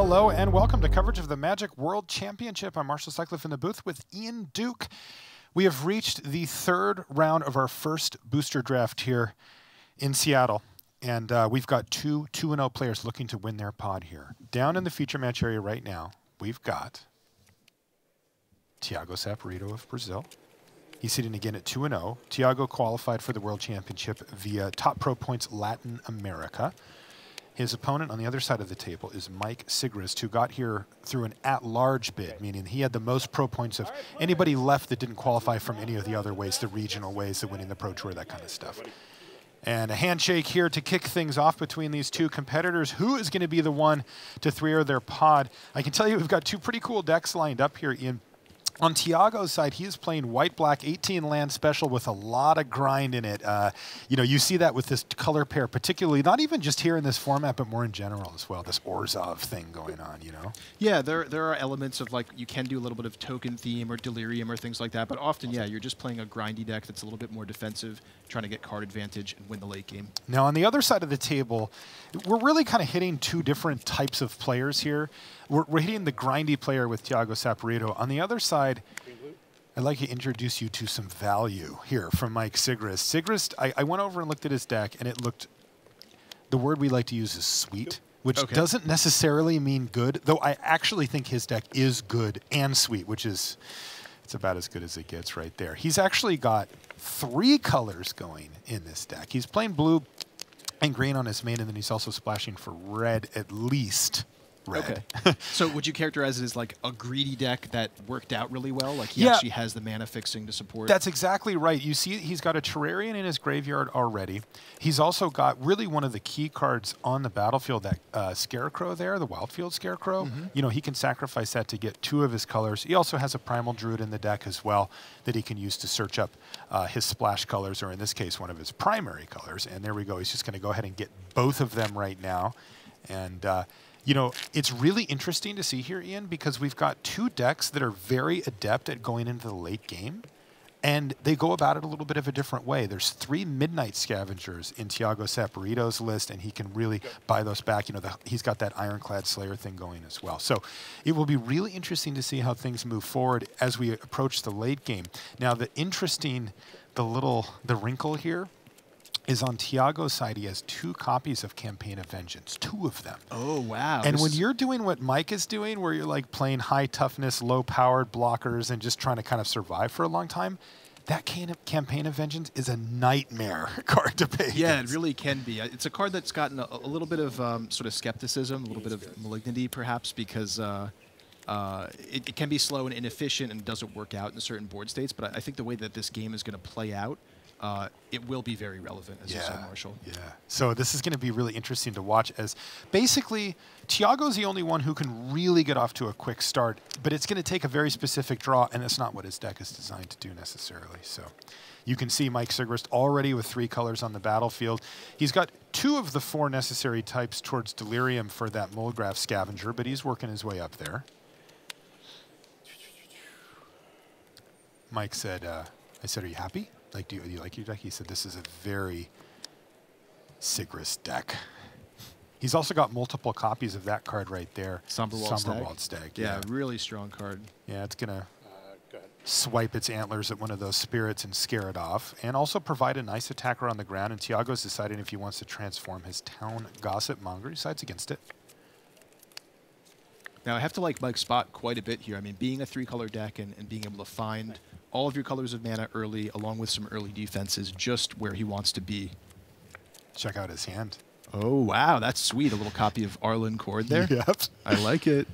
Hello and welcome to coverage of the Magic World Championship. I'm Marshall Sutcliffe in the booth with Ian Duke. We have reached the third round of our first booster draft here in Seattle. And uh, we've got two 2 0 players looking to win their pod here. Down in the feature match area right now, we've got Thiago Saporito of Brazil. He's sitting again at 2 0. Thiago qualified for the World Championship via Top Pro Points Latin America. His opponent on the other side of the table is Mike Sigrist, who got here through an at-large bid, meaning he had the most pro points of anybody left that didn't qualify from any of the other ways, the regional ways, the winning the Pro Tour, that kind of stuff. And a handshake here to kick things off between these two competitors. Who is going to be the one to 3 their pod? I can tell you we've got two pretty cool decks lined up here, Ian. On Thiago's side, he is playing white-black 18 land special with a lot of grind in it. Uh, you know, you see that with this color pair, particularly not even just here in this format, but more in general as well. This Orzhov thing going on, you know. Yeah, there there are elements of like you can do a little bit of token theme or delirium or things like that, but often, yeah, you're just playing a grindy deck that's a little bit more defensive, trying to get card advantage and win the late game. Now, on the other side of the table, we're really kind of hitting two different types of players here. We're, we're hitting the grindy player with Thiago Saporito. On the other side, I'd like to introduce you to some value here from Mike Sigrist. Sigrist, I, I went over and looked at his deck, and it looked, the word we like to use is sweet, which Okay. doesn't necessarily mean good, though I actually think his deck is good and sweet, which is, it's about as good as it gets right there. He's actually got three colors going in this deck. He's playing blue and green on his main, and then he's also splashing for red, at least red. Okay. so would you characterize it as like a greedy deck that worked out really well? Like he Yeah. actually has the mana fixing to support. That's exactly right. You see, he's got a Terrarion in his graveyard already. He's also got really one of the key cards on the battlefield, that uh, Scarecrow there, the Wildfield Scarecrow. You know, he can sacrifice that to get two of his colors. He also has a Primal Druid in the deck as well that he can use to search up uh, his splash colors, or in this case, one of his primary colors. And there we go. He's just going to go ahead and get both of them right now. And, uh, you know, it's really interesting to see here, Ian, because we've got two decks that are very adept at going into the late game, and they go about it a little bit of a different way. There's three Midnight Scavengers in Thiago Saporito's list, and he can really buy those back. You know, the, he's got that Ironclad Slayer thing going as well. So it will be really interesting to see how things move forward as we approach the late game. Now, the interesting, the little, the wrinkle here is on Thiago's side, he has two copies of Campaign of Vengeance, two of them. oh wow. And This when is- you're doing what Mike is doing, where you're like playing high toughness, low powered blockers and just trying to kind of survive for a long time, that can campaign of vengeance is a nightmare card to play. Yeah, it really can be. It's a card that's gotten a, a little bit of um, sort of skepticism, a little bit of malignity, perhaps, because uh, uh, it, it can be slow and inefficient and doesn't work out in certain board states. But I, I think the way that this game is going to play out, uh, it will be very relevant, as you said, Marshall. Yeah. So this is going to be really interesting to watch as basically Thiago's the only one who can really get off to a quick start, but it's going to take a very specific draw, and that's not what his deck is designed to do necessarily. So you can see Mike Sigrist already with three colors on the battlefield. He's got two of the four necessary types towards Delirium for that Moldgraf Scavenger, but he's working his way up there. Mike said, uh, I said, are you happy? Like, do you, do you like your deck? He said, this is a very Sigrist deck. He's also got multiple copies of that card right there. Somberwald Stag. Somberwald Stag. Yeah, Yeah. really strong card. Yeah, it's going uh, to swipe its antlers at one of those spirits and scare it off, and also provide a nice attacker on the ground. And Thiago's deciding if he wants to transform his town gossip monger. He decides against it. Now, I have to like Mike's spot quite a bit here. I mean, being a three-color deck and, and being able to find all of your colors of mana early, along with some early defense, is just where he wants to be. Check out his hand. Oh, wow, that's sweet. A little copy of Arlinn Kord there. Yep. I like it.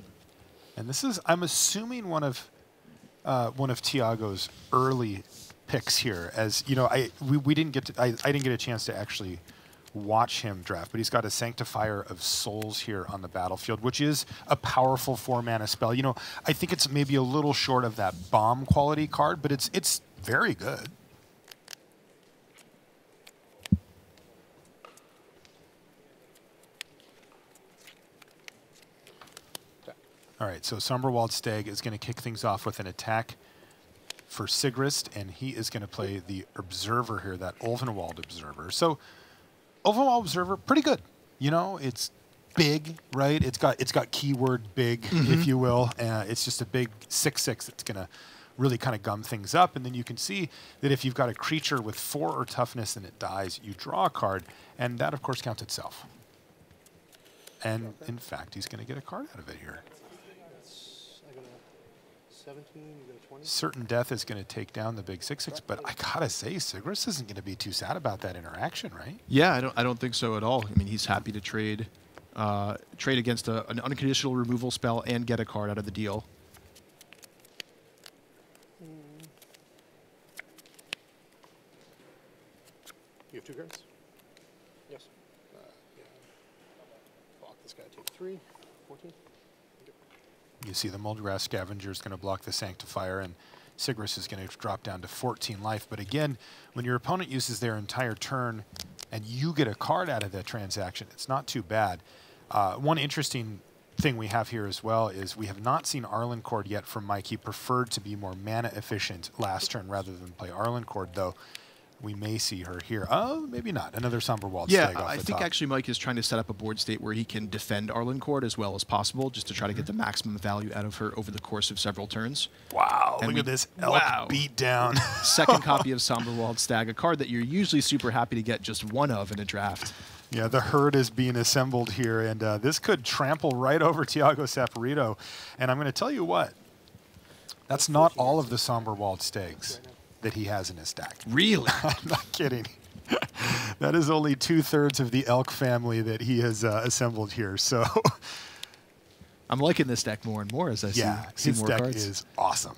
And this is, I'm assuming, one of uh, one of Thiago's early picks here. As you know, I we, we didn't get to, I, I didn't get a chance to actually watch him draft, but he's got a Sanctifier of Souls here on the battlefield, which is a powerful four mana spell. You know, I think it's maybe a little short of that bomb quality card, but it's it's very good. All right, so Somberwald Stag is going to kick things off with an attack for Sigrist, and he is going to play the Observer here, that Ulvenwald Observer. So, Ulvenwald Observer, pretty good. You know, it's big, right? It's got it's got keyword big, Mm-hmm. if you will. Uh, it's just a big six six that's gonna really kind of gum things up. And then you can see that if you've got a creature with four or toughness and it dies, you draw a card, and that of course counts itself. And in fact, he's going to get a card out of it here. I got a 17, you got a 20. Certain Death is going to take down the big six six, but I gotta say, Sigrist isn't going to be too sad about that interaction, right? Yeah, I don't. I don't think so at all. I mean, he's happy to trade, uh, trade against a, an unconditional removal spell and get a card out of the deal. You have two cards? Yes. Uh, yeah. Block this guy, take three. 14. You see the Moldgraf Scavenger is going to block the Sanctifier, and Sigrist is going to drop down to 14 life. But again, when your opponent uses their entire turn and you get a card out of that transaction, it's not too bad. Uh, one interesting thing we have here as well is we have not seen Arlinn Kord yet from Mike. He preferred to be more mana efficient last turn rather than play Arlinn Kord, though. We may see her here. Oh, maybe not. Another Somberwald Yeah, Stag off I the think top. actually Mike is trying to set up a board state where he can defend Arlinn Kord as well as possible, just to try to get the maximum value out of her over the course of several turns. Wow, And look we- at this elk wow. beat down. Second copy of Somberwald Stag, a card that you're usually super happy to get just one of in a draft. Yeah, the herd is being assembled here, and uh, this could trample right over Thiago Saporito. And I'm going to tell you what, that's not all of the Somberwald stags that he has in his stack. Really? I'm not kidding. that is only two thirds of the elk family that he has uh, assembled here. So, I'm liking this deck more and more as I yeah, see, see more deck cards. is awesome.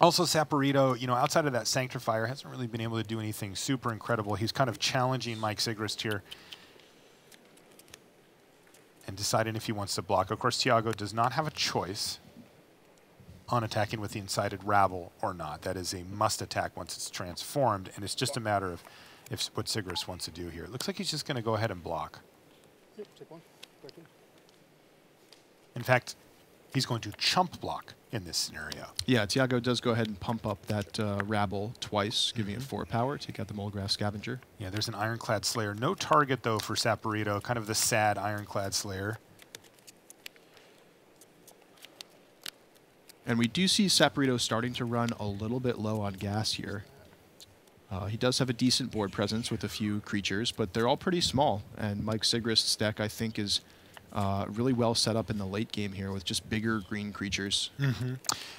Also, Saporito, you know, outside of that Sanctifier, hasn't really been able to do anything super incredible. He's kind of challenging Mike Sigrist here and deciding if he wants to block. Of course, Thiago does not have a choice on attacking with the Incited Rabble or not. That is a must attack once it's transformed, and it's just a matter of if what Sigrist wants to do here. It looks like he's just going to go ahead and block. Yep, take one. In fact, he's going to chump block in this scenario. Yeah, Thiago does go ahead and pump up that uh, Rabble twice, giving Mm-hmm. it four power. Take out the Moldgraf Scavenger. Yeah, there's an Ironclad Slayer. No target, though, for Saporito. Kind of the sad Ironclad Slayer. And we do see Saporito starting to run a little bit low on gas here. Uh, he does have a decent board presence with a few creatures, but they're all pretty small. And Mike Sigrist's deck, I think, is uh, really well set up in the late game here with just bigger green creatures.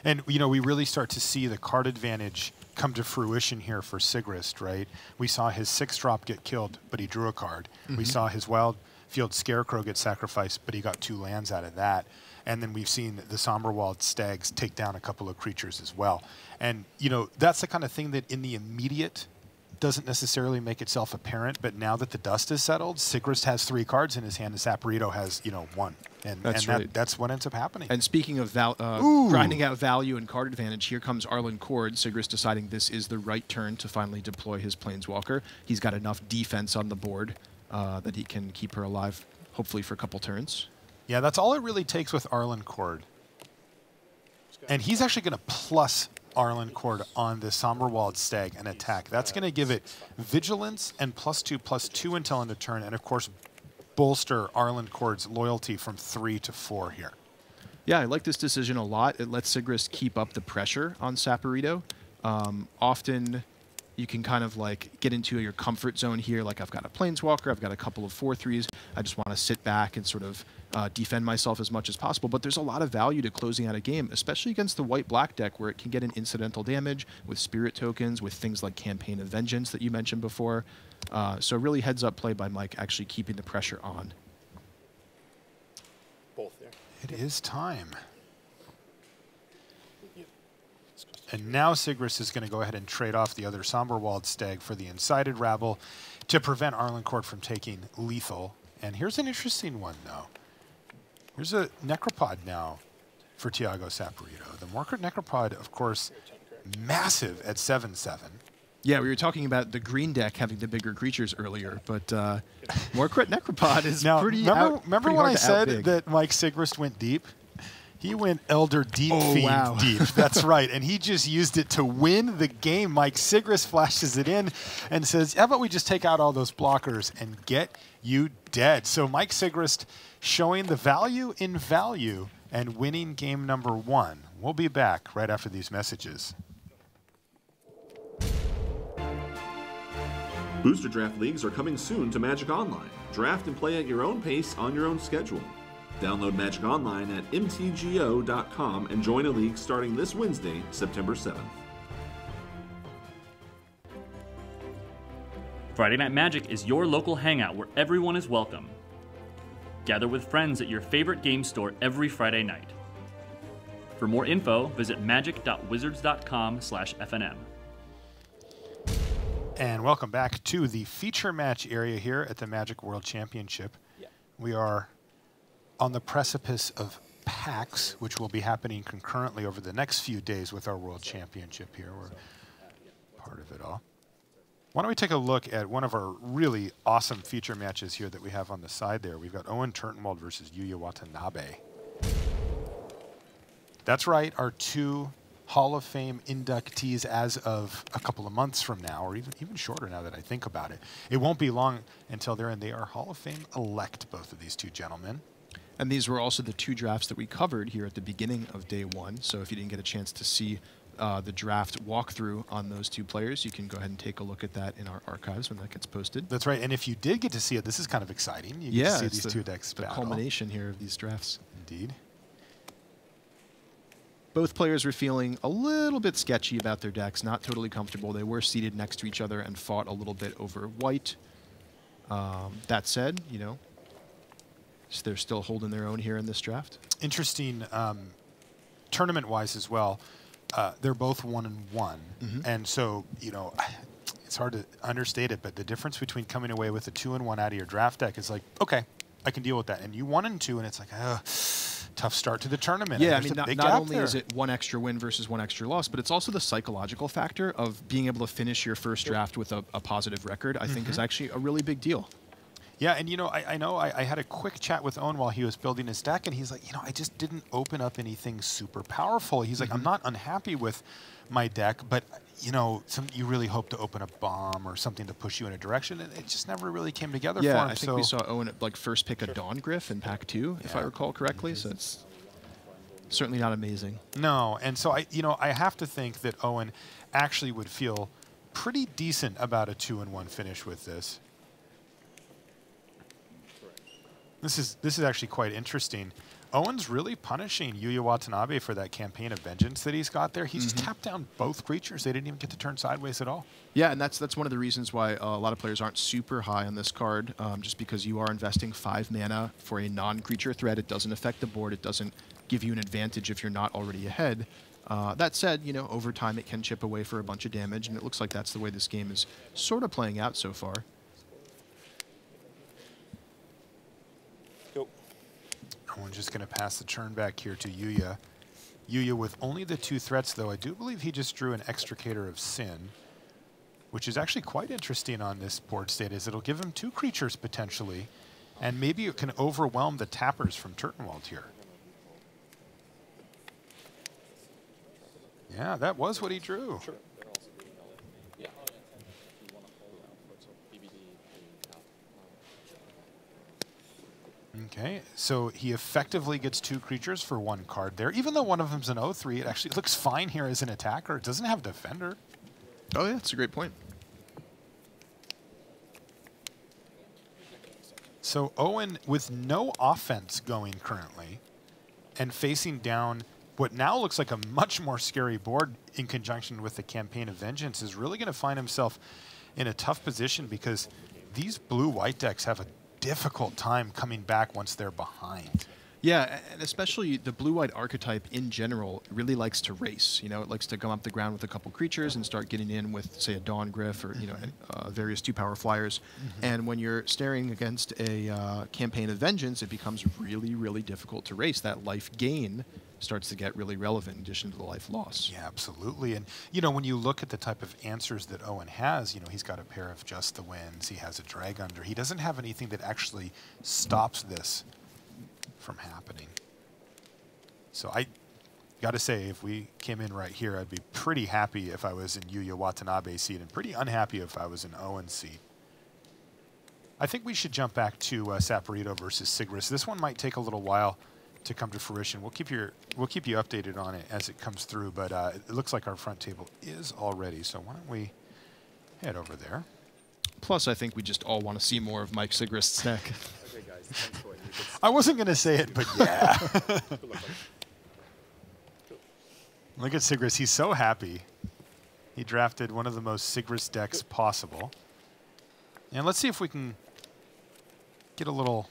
And, you know, we really start to see the card advantage come to fruition here for Sigrist, right? We saw his six drop get killed, but he drew a card. We saw his wild field scarecrow get sacrificed, but he got two lands out of that. And then we've seen the Somberwald stags take down a couple of creatures as well. And, you know, that's the kind of thing that in the immediate doesn't necessarily make itself apparent, but now that the dust is settled, Sigrist has three cards in his hand, and Saporito has, you know, one. And, That's and that, that's what ends up happening. And speaking of val- uh, grinding out value and card advantage, here comes Arlinn Kord. Sigrist deciding this is the right turn to finally deploy his Planeswalker. He's got enough defense on the board uh, that he can keep her alive, hopefully for a couple turns. Yeah, that's all it really takes with Arlinn Kord. And he's actually going to plus Arlinn Kord on the Somberwald Stag and attack. That's going to give it vigilance and plus two, plus two until end of turn, and of course, bolster Arlinn Kord's loyalty from three to four here. Yeah, I like this decision a lot. It lets Sigrist keep up the pressure on Saporito. Um, often you can kind of like get into your comfort zone here. Like I've got a Planeswalker, I've got a couple of four threes. I just want to sit back and sort of uh, defend myself as much as possible. But there's a lot of value to closing out a game, especially against the white black deck where it can get an incidental damage with spirit tokens, with things like Campaign of Vengeance that you mentioned before. Uh, so really heads up play by Mike actually keeping the pressure on. Both there. It is time. Yep. And now Sigrist is going to go ahead and trade off the other Somberwald Stag for the Incited Rabble to prevent Arlinn Kord from taking lethal. And here's an interesting one, though. Here's a Necropod now for Thiago Saporito. The Morkrut Necropod, of course, massive at 7 7. Yeah, we were talking about the green deck having the bigger creatures earlier, but uh, Morkrut Necropod is Now, pretty remember, out- remember pretty when I said outbig. that Mike Sigrist went deep? He went Elder Deep Oh, Fiend wow. deep. That's right. And he just used it to win the game. Mike Sigrist flashes it in and says, How about we just take out all those blockers and get you dead? So Mike Sigrist showing the value in value and winning game number one. We'll be back right after these messages. Booster Draft Leagues are coming soon to Magic Online. Draft and play at your own pace on your own schedule. Download Magic Online at mtgo.com and join a league starting this Wednesday, September 7th. Friday Night Magic is your local hangout where everyone is welcome. Gather with friends at your favorite game store every Friday night. For more info, visit magic.wizards.com/fnm. And welcome back to the feature match area here at the Magic World Championship. Yeah. We are on the precipice of PAX, which will be happening concurrently over the next few days with our World Championship here. We're part of it all. Why don't we take a look at one of our really awesome feature matches here that we have on the side there. We've got Owen Turtenwald versus Yuya Watanabe. That's right, our two Hall of Fame inductees as of a couple of months from now, or even even shorter now that I think about it. It won't be long until they're in. They are Hall of Fame elect, both of these two gentlemen. And these were also the two drafts that we covered here at the beginning of day one. So if you didn't get a chance to see uh, the draft walkthrough on those two players, you can go ahead and take a look at that in our archives when that gets posted. That's right. And if you did get to see it, this is kind of exciting. You get yeah, to see these the, two decks the battle. culmination here of these drafts. Indeed. Both players were feeling a little bit sketchy about their decks, not totally comfortable. They were seated next to each other and fought a little bit over white. Um, that said, you know, s- they're still holding their own here in this draft. Interesting um, tournament-wise as well. Uh, they're both one and one, Mm-hmm. and so you know, it's hard to understate it. But the difference between coming away with a two and one out of your draft deck is like, okay, I can deal with that. And you one and two, and it's like, tough start to the tournament. Yeah, I mean, not, not only there. is it one extra win versus one extra loss, but it's also the psychological factor of being able to finish your first draft with a, a positive record, I think is Mm-hmm. actually a really big deal. Yeah, and you know, I, I know I, I had a quick chat with Owen while he was building his deck, and he's like, you know, I just didn't open up anything super powerful. He's like, I'm mm-hmm. not unhappy with my deck, but you know, some you really hope to open a bomb or something to push you in a direction, and it just never really came together Yeah, for him. I think so we saw Owen like first pick a Dawn Gryff in pack two, if I recall correctly. So it's certainly not amazing. no, and so I, you know, I have to think that Owen actually would feel pretty decent about a two and one finish with this. This is this is actually quite interesting. Owen's really punishing Yuya Watanabe for that campaign of vengeance that he's got there. He's just tapped down both creatures. They didn't even get to turn sideways at all. Yeah, and that's that's one of the reasons why uh, a lot of players aren't super high on this card, um, just because you are investing five mana for a non-creature threat. It doesn't affect the board. It doesn't give you an advantage if you're not already ahead. Uh, that said, you know, over time it can chip away for a bunch of damage, and it looks like that's the way this game is sort of playing out so far. Owen's just going to pass the turn back here to Yuya. Yuya with only the two threats, though. I do believe he just drew an Extricator of Sin, which is actually quite interesting on this board state, is it'll give him two creatures potentially, and maybe it can overwhelm the tappers from Turtenwald here. Yeah, that was what he drew. Sure. Okay, so he effectively gets two creatures for one card there. Even though one of them's an 0-3, it actually looks fine here as an attacker. It doesn't have defender. Oh yeah, that's a great point. So Owen, with no offense going currently, and facing down what now looks like a much more scary board in conjunction with the campaign of vengeance, is really going to find himself in a tough position because these blue-white decks have a difficult time coming back once they're behind. Yeah, and especially the blue-white archetype in general really likes to race. You know, it likes to come up the ground with a couple creatures and start getting in with, say, a Dawn Gryff or you know, uh, various two-power flyers. And when you're staring against a uh, campaign of vengeance, it becomes really, really difficult to race. That life gain starts to get really relevant in addition to the life loss. Yeah, absolutely. And you know, when you look at the type of answers that Owen has, you know, he's got a pair of just the winds. He has a drag under. He doesn't have anything that actually stops this from happening. So I got to say, if we came in right here, I'd be pretty happy if I was in Yuya Watanabe seat and pretty unhappy if I was in Owen seat. I think we should jump back to uh, Saporito versus Sigrist. This one might take a little while to come to fruition. We'll keep your we'll keep you updated on it as it comes through. But uh, it looks like our front table is all ready. So why don't we head over there? Plus, I think we just all want to see more of Mike Sigrist's neck. Okay, guys. thanks for it. You could- I wasn't going to say it, but yeah. Good luck, buddy. Look at Sigrist. He's so happy. He drafted one of the most Sigrist decks possible. And let's see if we can get a little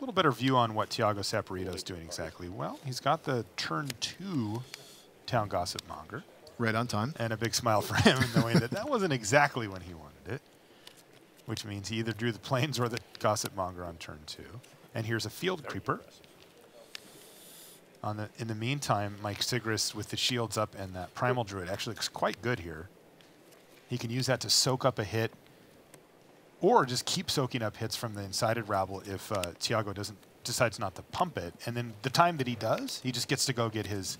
little better view on what Thiago Saporito is doing exactly. Well, he's got the turn two Town Gossip Monger. Right on time. and a big smile for him, knowing that that wasn't exactly when he wanted it. Which means he either drew the planes or the gossip monger on turn two. And here's a field creeper. On the in the meantime, Mike Sigrist with the shields up and that primal druid actually looks quite good here. He can use that to soak up a hit, or just keep soaking up hits from the incited rabble if uh, Thiago doesn't decides not to pump it. And then the time that he does, he just gets to go get his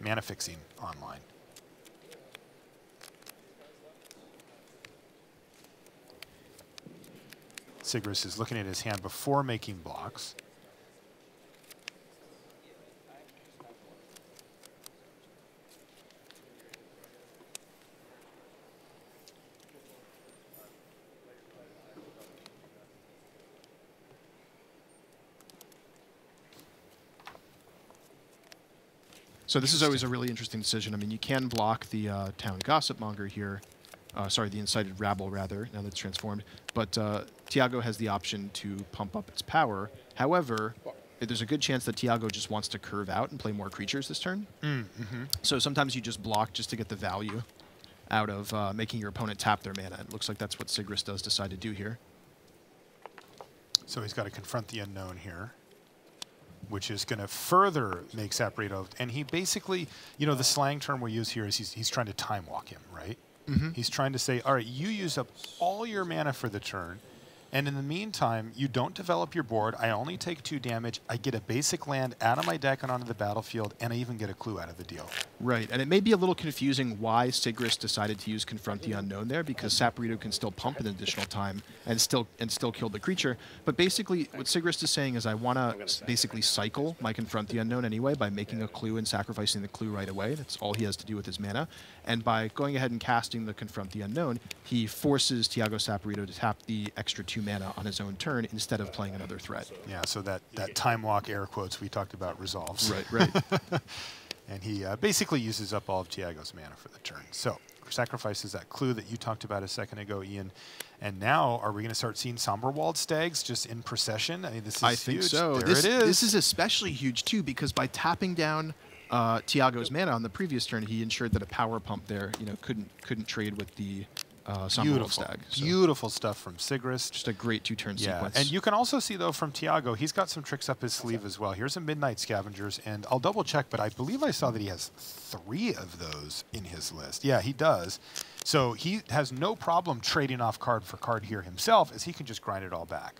mana fixing online. Sigrist is looking at his hand before making blocks. So this is always a really interesting decision. I mean, you can block the uh, town gossip monger here. Uh, sorry, the incited rabble rather. Now that it's transformed, but uh, Thiago has the option to pump up its power. However, there's a good chance that Thiago just wants to curve out and play more creatures this turn. So sometimes you just block just to get the value out of uh, making your opponent tap their mana. It looks like that's what Sigrist does decide to do here. So he's got to confront the unknown here, which is going to further make Saporito. And he basically, you know, the slang term we use here is he's, he's trying to time walk him, right? Mm-hmm. He's trying to say, all right, you use up all your mana for the turn. And in the meantime, you don't develop your board. I only take two damage. I get a basic land out of my deck and onto the battlefield, and I even get a clue out of the deal. Right, and it may be a little confusing why Sigrist decided to use Confront the Unknown there, because Saporito can still pump an additional time and still and still kill the creature. But basically, what Sigrist is saying is, I want to basically cycle my Confront the Unknown anyway by making a clue and sacrificing the clue right away. That's all he has to do with his mana. And by going ahead and casting the Confront the Unknown, he forces Thiago Saporito to tap the extra two mana on his own turn instead of playing another threat. Yeah, so that, that time walk air quotes we talked about resolves. Right, right. And he uh, basically uses up all of Thiago's mana for the turn. So sacrifices that clue that you talked about a second ago, Ian. And now, are we going to start seeing Somberwald stags just in procession? I mean, this is I think huge. so. There this, it is. This is especially huge too because by tapping down uh, Thiago's mana on the previous turn, he ensured that a power pump there, you know, couldn't couldn't trade with the uh, beautiful, stag. So beautiful stuff from Sigrist. just a great two-turn Yeah, sequence. and you can also see though from Thiago, he's got some tricks up his sleeve as well. Here's a Midnight Scavengers, and I'll double check, but I believe I saw that he has three of those in his list. Yeah, he does. So he has no problem trading off card for card here himself, as he can just grind it all back.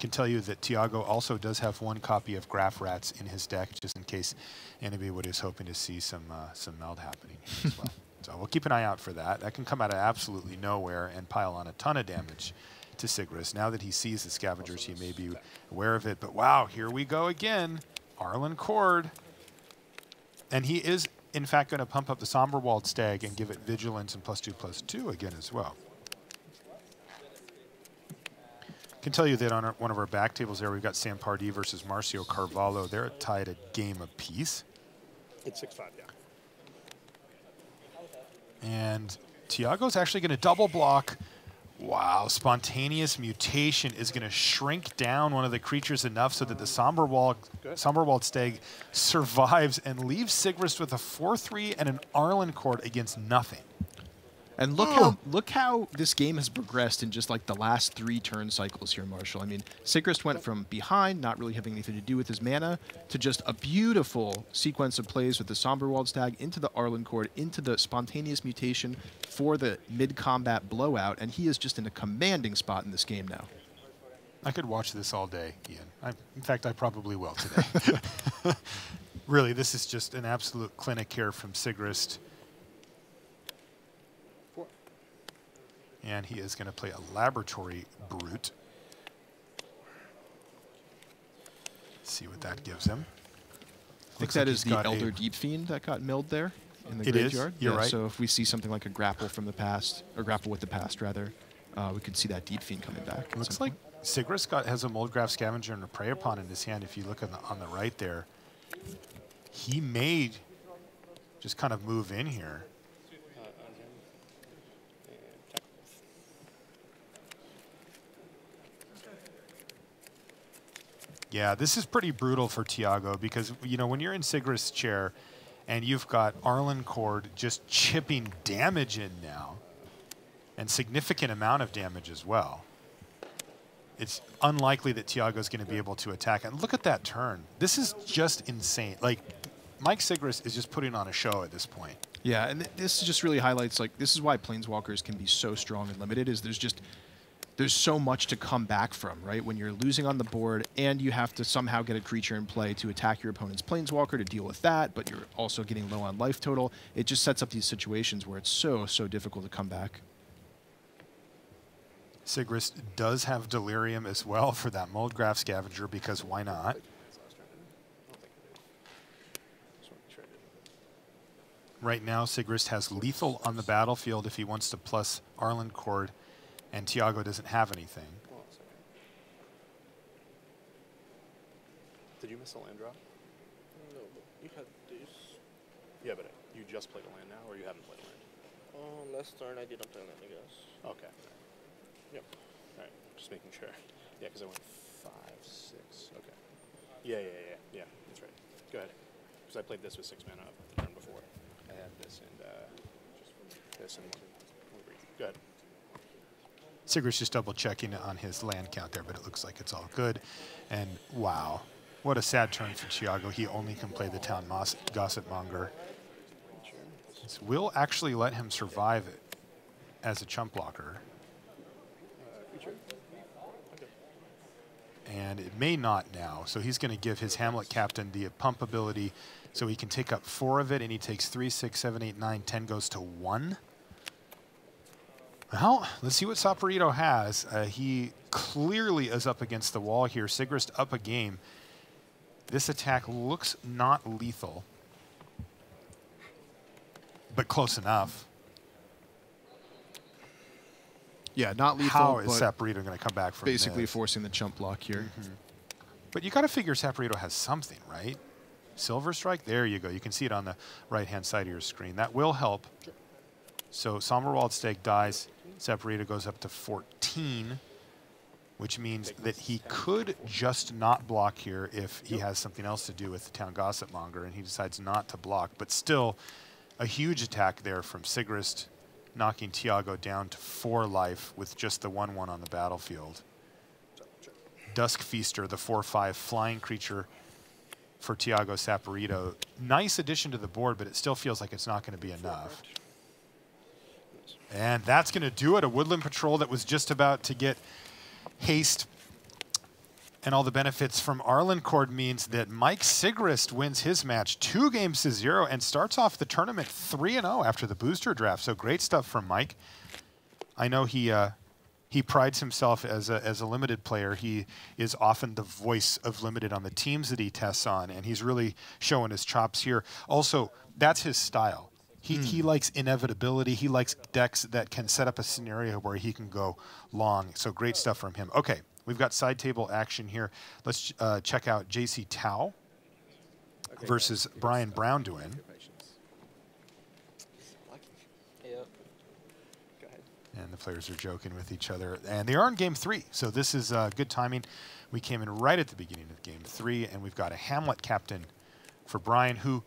Can tell you that Thiago also does have one copy of Graf Rats in his deck, just in case anybody is hoping to see some uh, some meld happening here as well. so we'll keep an eye out for that. That can come out of absolutely nowhere and pile on a ton of damage to Sigrist. Now that he sees the scavengers, he may be aware of it. But wow, here we go again. Arlinn Kord. And he is, in fact, going to pump up the Somberwald Stag and give it vigilance and plus two, plus two again as well. Can tell you that on our, one of our back tables there, we've got Sam Pardee versus Marcio Carvalho. They're tied a game apiece. It's six five, yeah. And Thiago's actually going to double block. Wow, spontaneous mutation is going to shrink down one of the creatures enough so that the Somberwald, Somberwald Stag survives and leaves Sigrist with a 4-3 and an Arlinn Kord against nothing. And look oh. how look how this game has progressed in just like the last three turn cycles here, Marshall. I mean, Sigrist went from behind, not really having anything to do with his mana, to just a beautiful sequence of plays with the Somberwald Stag into the Arlinn Kord, into the spontaneous mutation for the mid-combat blowout, and he is just in a commanding spot in this game now. I could watch this all day, Ian. I, in fact, I probably will today. really, this is just an absolute clinic here from Sigrist. And he is going to play a Laboratory Brute. See what that gives him. I think Looks that like is the Elder Deep Fiend that got milled there in the It is. graveyard. You're Yeah, right. So if we see something like a grapple from the past, or grapple with the past rather, uh, we could see that Deep Fiend coming back. Looks like. Sigrist got has a Moldgraf Scavenger and a Prey Upon in his hand. If you look on the on the right there, he may just kind of move in here. Uh, on him. And tackle. Yeah, this is pretty brutal for Thiago because you know when you're in Sigrist's chair, and you've got Arlinn Kord just chipping damage in now, and significant amount of damage as well. It's unlikely that Thiago's going to be able to attack. And look at that turn. This is just insane. Like Mike Sigrist is just putting on a show at this point. Yeah, and th- this just really highlights like this is why planeswalkers can be so strong and limited. Is there's just there's so much to come back from, right? When you're losing on the board and you have to somehow get a creature in play to attack your opponent's planeswalker to deal with that, but you're also getting low on life total. It just sets up these situations where it's so so difficult to come back. Sigrist does have Delirium as well for that Moldgraf Scavenger because why not? Right now, Sigrist has lethal on the battlefield if he wants to plus Arlinn Kord, and Thiago doesn't have anything. Hold on. Did you miss a land drop? No, but you had this. Yeah, but you just played a land now, or you haven't played a land? Oh, last turn I didn't play land, I guess. Okay. Yep. All right. Just making sure. Yeah, because I went five, six. Okay. Yeah, yeah, yeah, yeah. That's right. Go ahead. Because I played this with six mana up the turn before. I had this and uh, this and one, one green. Go ahead. Sigrist just double checking on his land count there, but it looks like it's all good. And wow, what a sad turn for Thiago. He only can play the town Mos- gossip monger. This will actually let him survive it as a chump blocker. And it may not now. So he's going to give his Hamlet captain the pump ability so he can take up four of it, and he takes three, six, seven, eight, nine, ten goes to one. Well, let's see what Saporito has. Uh, he clearly is up against the wall here. Sigrist up a game. This attack looks not lethal, but close enough. Yeah, not lethal, How is Saporito going to come back from basically this? forcing the chump block here. But you got to figure Saporito has something, right? Silverstrike, there you go. You can see it on the right-hand side of your screen. That will help. So Somberwald Stag dies. Saporito goes up to 14, which means that he could just not block here if he has something else to do with the Town Gossip Monger, and he decides not to block. But still, a huge attack there from Sigrist, knocking Thiago down to four life with just the 1-1 on the battlefield. Dusk Feaster, the 4-5 flying creature for Thiago Saporito. Nice addition to the board, but it still feels like it's not going to be enough. And that's going to do it. A Woodland Patrol that was just about to get haste and all the benefits from Arlinn Kord means that Mike Sigrist wins his match two games to zero and starts off the tournament 3 0 after the booster draft. So great stuff from Mike. I know he uh, he prides himself as a, as a limited player. He is often the voice of limited on the teams that he tests on, and he's really showing his chops here. Also, that's his style. He, he likes inevitability. He likes decks that can set up a scenario where he can go long. So great stuff from him. Okay, we've got side table action here. Let's uh, check out JC Tao versus Brian Braun-Duin. Yeah. And the players are joking with each other. And they are in game three, so this is uh, good timing. We came in right at the beginning of game three, and we've got a Hamlet captain for Brian, who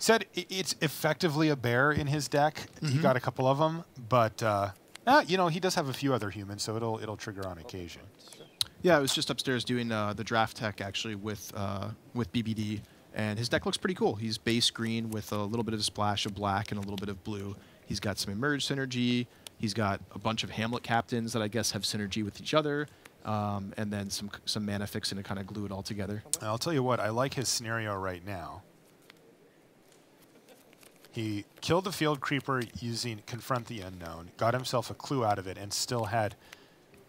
Said it's effectively a bear in his deck. He Mm-hmm. got a couple of them, but uh, uh, you know he does have a few other humans, so it'll it'll trigger on occasion. Yeah, I was just upstairs doing uh, the draft tech actually with uh, with BBD, and his deck looks pretty cool. He's base green with a little bit of a splash of black and a little bit of blue. He's got some emerge synergy. He's got a bunch of Hamlet captains that I guess have synergy with each other, um, and then some some mana fixing to kind of glue it all together. I'll tell you what, I like his scenario right now. He killed the field creeper using Confront the Unknown, got himself a clue out of it, and still had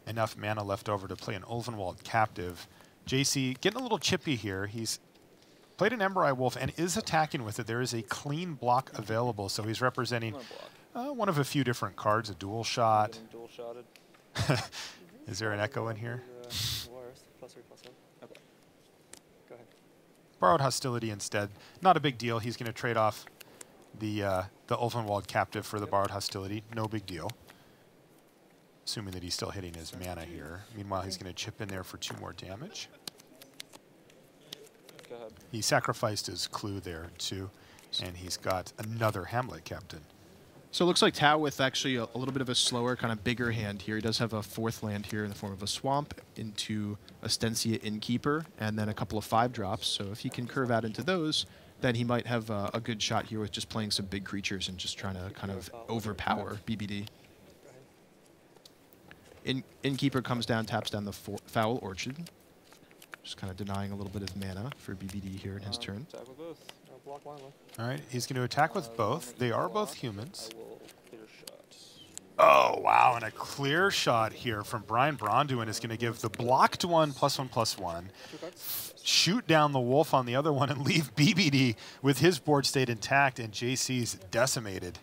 enough mana left over to play an Ulvenwald captive. JC getting a little chippy here. He's played an Ember Eye Wolf and is attacking with it. There is a clean block available, so he's representing I'm gonna block. uh, one of a few different cards, a dual shot. Dual. Is there an echo in here? Uh, worst. Plus three, plus one. Okay. Go ahead. borrowed hostility instead. Not a big deal. He's going to trade off the uh, the Ulvenwald captive for the borrowed hostility. No big deal. Assuming that he's still hitting his mana here. Meanwhile, he's going to chip in there for two more damage. He sacrificed his clue there too, and he's got another Hamlet captain. So it looks like Tao with actually a, a little bit of a slower, kind of bigger hand here. He does have a fourth land here in the form of a swamp into a Stensia Innkeeper, and then a couple of five drops. So if he can curve out into those, then he might have uh, a good shot here with just playing some big creatures and just trying to kind of overpower BBD. In, Innkeeper comes down, taps down the fo- Foul Orchard. Just kind of denying a little bit of mana for BBD here in his Uh, turn. Attack with both. I'll block one of them. All right, he's going to attack with both. They are both block. humans. I will clear shots. Oh, wow. And a clear shot here from Brian Braun-Duin is going to give the blocked one plus one plus one. Shoot down the wolf on the other one and leave BBD with his board state intact and JC's decimated.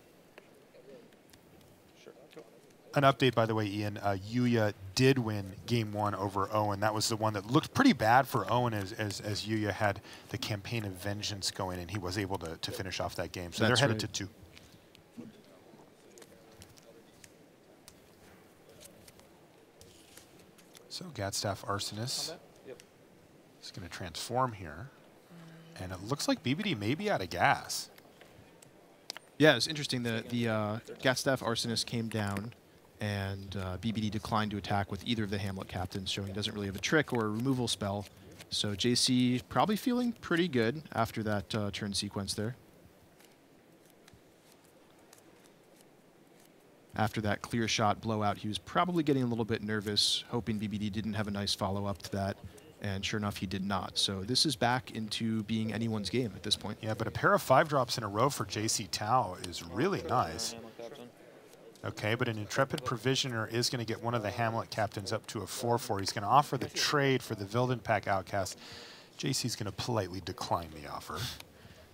An update, by the way, Ian. Uh, Yuya did win game one over Owen. That was the one that looked pretty bad for Owen as, as, as Yuya had the campaign of vengeance going and he was able to, to finish off that game. So That's they're headed right. to two. So Gatstaf Arsonist Yep. is going to transform here. And it looks like BBD may be out of gas. Yeah, it's interesting. The the uh, Gatstaf Arsonist came down, and uh, BBD declined to attack with either of the Hamlet captains, showing he doesn't really have a trick or a removal spell. So JC probably feeling pretty good after that uh, turn sequence there. After that clear shot blowout, he was probably getting a little bit nervous, hoping BBD didn't have a nice follow up to that. And sure enough, he did not. So this is back into being anyone's game at this point. Yeah, but a pair of five drops in a row for JC Tao is really nice. Okay, but an Intrepid Provisioner is going to get one of the Hamlet captains up to a 4-4. He's going to offer the trade for the Vildin-Pack Outcast. JC's going to politely decline the offer,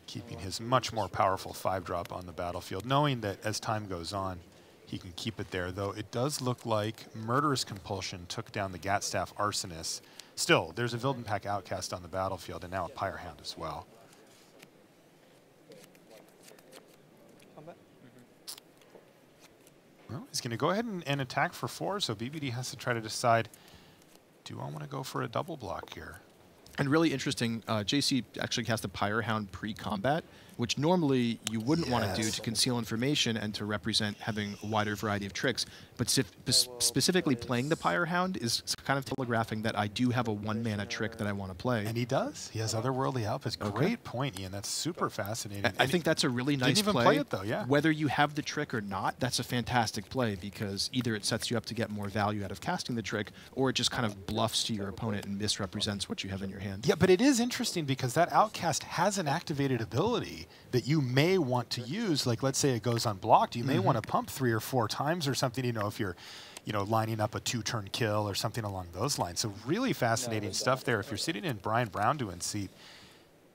keeping his much more powerful 5-drop on the battlefield, knowing that as time goes on, he can keep it there, though it does look like Murderous Compulsion took down the Gatstaf Arsonist. Still, there's a Vildin-Pack Outcast on the battlefield, and now a Pyrehound as well. Well, he's going to go ahead and, and attack for four, so BBD has to try to decide, do I want to go for a double block here? And really interesting, uh, JC actually cast a Pyre Hound pre-combat, which normally you wouldn't want to do to conceal information and to represent having a wider variety of tricks. But specifically playing the Pyre Hound is kind of telegraphing that I do have a one mana trick that I want to play. And he does. He has otherworldly help. It's great point, Ian. That's super fascinating. I- I think that's a really nice didn't even play. play it, though, yeah. Whether you have the trick or not, that's a fantastic play because either it sets you up to get more value out of casting the trick, or it just kind of bluffs to your opponent and misrepresents what you have in your hand. Yeah, but it is interesting because that outcast has an activated ability that you may want to use. Like, let's say it goes unblocked, you may want to pump three or four times or something. You know, if you're, you know, lining up a two-turn kill or something along those lines. So really fascinating stuff there. If you're sitting in Brian Braun-Duin seat,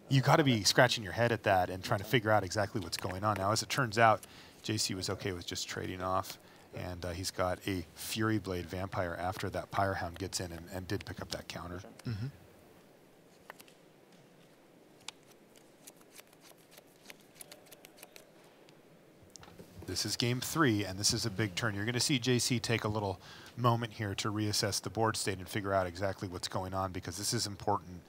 you got to be scratching your head at that and trying to figure out exactly what's going on. Now, as it turns out, JC was okay with just trading off. And uh, he's got a Fury Blade Vampire after that Pyrehound gets in and, and did pick up that counter. This is game three, and this is a big turn. You're going to see JC take a little moment here to reassess the board state and figure out exactly what's going on because this is important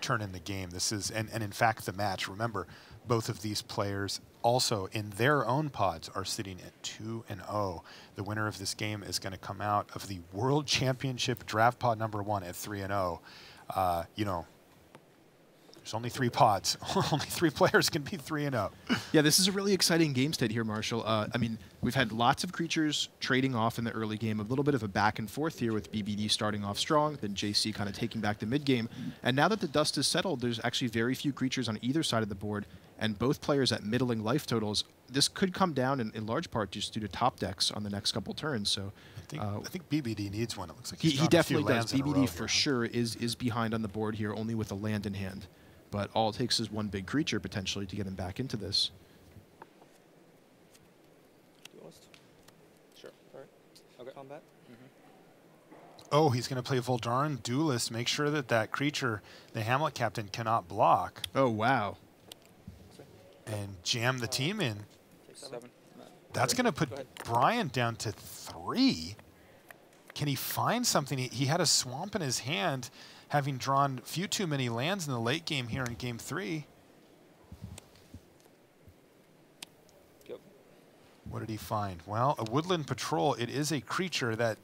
turn in the game. This is, and, and in fact, the match. Remember, both of these players also in their own pods are sitting at 2 and 0. The winner of this game is going to come out of the World Championship draft pod number 1 at 3 and 0. Uh, you know, there's only three pods. only three players can be 3 and up. Yeah, this is a really exciting game state here, Marshall. Uh, I mean, we've had lots of creatures trading off in the early game, a little bit of a back and forth here with BBD starting off strong, then JC kind of taking back the mid game. And now that the dust is settled, there's actually very few creatures on either side of the board, and both players at middling life totals. This could come down in, in large part just due to top decks on the next couple turns. So I think, uh, I think BBD needs one. It looks like he, he drawn a few definitely does. lands in a row BBD for here. sure is is behind on the board here, only with a land in hand. But all it takes is one big creature potentially to get him back into this. Duelist. Sure. All right. Okay. Combat. Mm-hmm. Oh, he's going to play Voldaren Duelist. Make sure that that creature, the Hamlet captain, cannot block Oh wow! and jam the uh, team in. Seven. That's going to put Go. Brian down to three. Can he find something? He, he had a swamp in his hand, having drawn few too many lands in the late game here in game three. Go. What did he find? Well, a woodland patrol. It is a creature that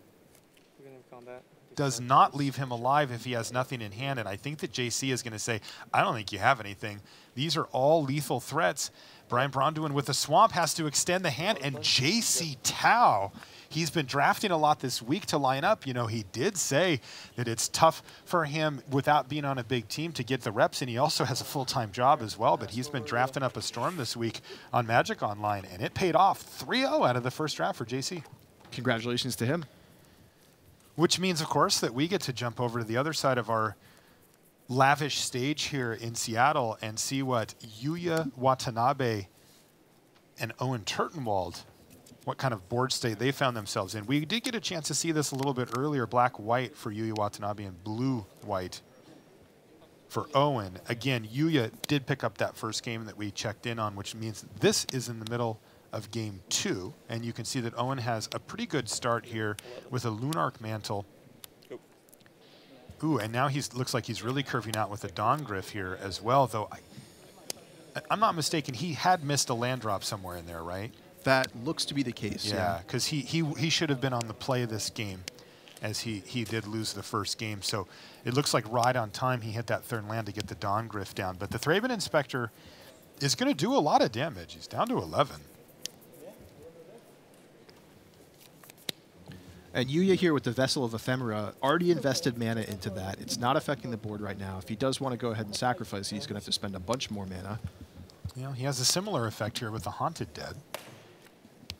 Beginning of combat. Take does not leave him alive if he has nothing in hand. And I think that JC is going to say, I don't think you have anything. These are all lethal threats. Brian Braun-Duin with the swamp has to extend the hand. And JC Tao, he's been drafting a lot this week to line up. You know, he did say that it's tough for him without being on a big team to get the reps. And he also has a full time job as well. But he's been drafting up a storm this week on Magic Online. And it paid off 3 0 out of the first draft for JC. Congratulations to him. Which means, of course, that we get to jump over to the other side of our lavish stage here in Seattle and see what Yuya Watanabe and Owen Turtenwald, what kind of board state they found themselves in. We did get a chance to see this a little bit earlier, black-white for Yuya Watanabe and blue-white for Owen. Again, Yuya did pick up that first game that we checked in on, which means this is in the middle of game two. And you can see that Owen has a pretty good start here with a Lunarch Mantle. Ooh, and now he looks like he's really curving out with a Dawn Gryff here as well, though I- I'm not mistaken, he had missed a land drop somewhere in there, right? That looks to be the case. Yeah, because he, he, he should have been on the play of this game as he, he did lose the first game. So it looks like right on time he hit that third land to get the Dawn Gryff down. But the Thraben Inspector is going to do a lot of damage. He's down to 11. And Yuya here with the Vessel of Ephemera already invested mana into that. It's not affecting the board right now. If he does want to go ahead and sacrifice, he's going to have to spend a bunch more mana. You know, he has a similar effect here with the Haunted Dead.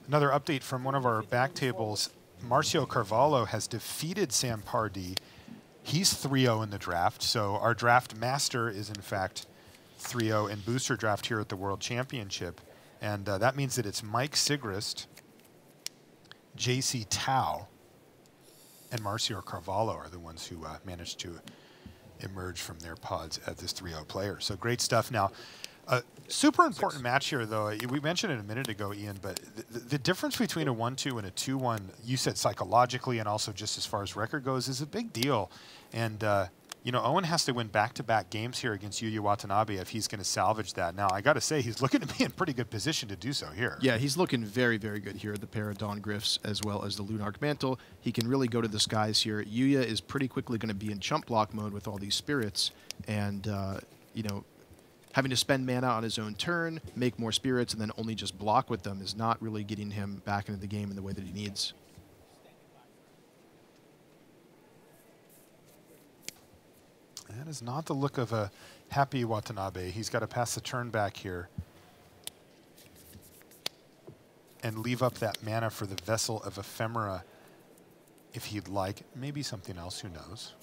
Another update from one of our back tables. Marcio Carvalho has defeated Sam Pardee. He's 3-0 in the draft, so our draft master is in fact 3-0 in booster draft here at the World Championship. And uh, that means that it's Mike Sigrist, JC Tao, and Marcio Carvalho are the ones who uh, managed to emerge from their pods as this 3-0 player. So great stuff. Now, a super important match here, though. We mentioned it a minute ago, Ian, but the, the difference between a 1-2 and a 2-1, you said psychologically and also just as far as record goes, is a big deal. And, uh, you know, Owen has to win back-to-back games here against Yuya Watanabe if he's going to salvage that. Now, I got to say, he's looking to be in pretty good position to do so here. Yeah, he's looking very, very good here. At the pair of Dawn Gryffs as well as the Lunarch Mantle. He can really go to the skies here. Yuya is pretty quickly going to be in chump block mode with all these spirits, and uh, you know, having to spend mana on his own turn, make more spirits, and then only just block with them is not really getting him back into the game in the way that he needs. That is not the look of a happy Watanabe. He's got to pass the turn back here and leave up that mana for the Vessel of Ephemera if he'd like. Maybe something else, who knows.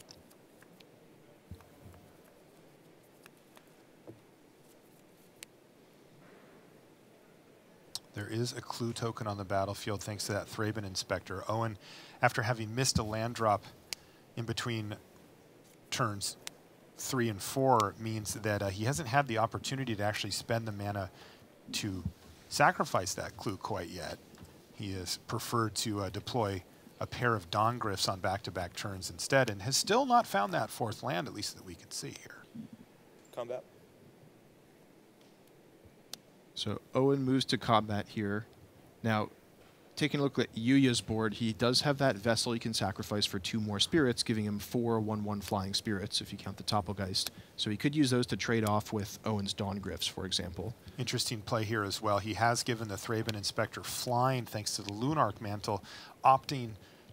There is a clue token on the battlefield thanks to that Thraben Inspector. Owen, after having missed a land drop in between turns three and four means that uh, he hasn't had the opportunity to actually spend the mana to sacrifice that clue quite yet. He has preferred to uh, deploy a pair of Dawn Gryffs on back-to-back turns instead and has still not found that fourth land, at least that we can see here. Combat. So Owen moves to combat here. Now, taking a look at Yuya's board, he does have that vessel he can sacrifice for two more spirits, giving him four 1 1 flying spirits if you count the Topplegeist. So he could use those to trade off with Owen's Dawn Gryffs, for example. Interesting play here as well. He has given the Thraben Inspector flying thanks to the Lunarch Mantle, opting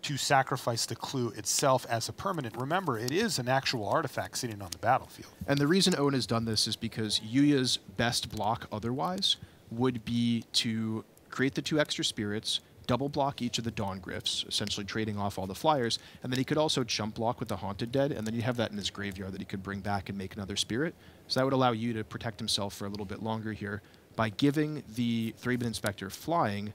to sacrifice the clue itself as a permanent. Remember, it is an actual artifact sitting on the battlefield. And the reason Owen has done this is because Yuya's best block otherwise would be to create the two extra spirits, double block each of the Dawn Gryffs, essentially trading off all the flyers, and then he could also jump block with the Haunted Dead, and then you have that in his graveyard that he could bring back and make another spirit. So that would allow you to protect himself for a little bit longer here by giving the Thraben Inspector flying.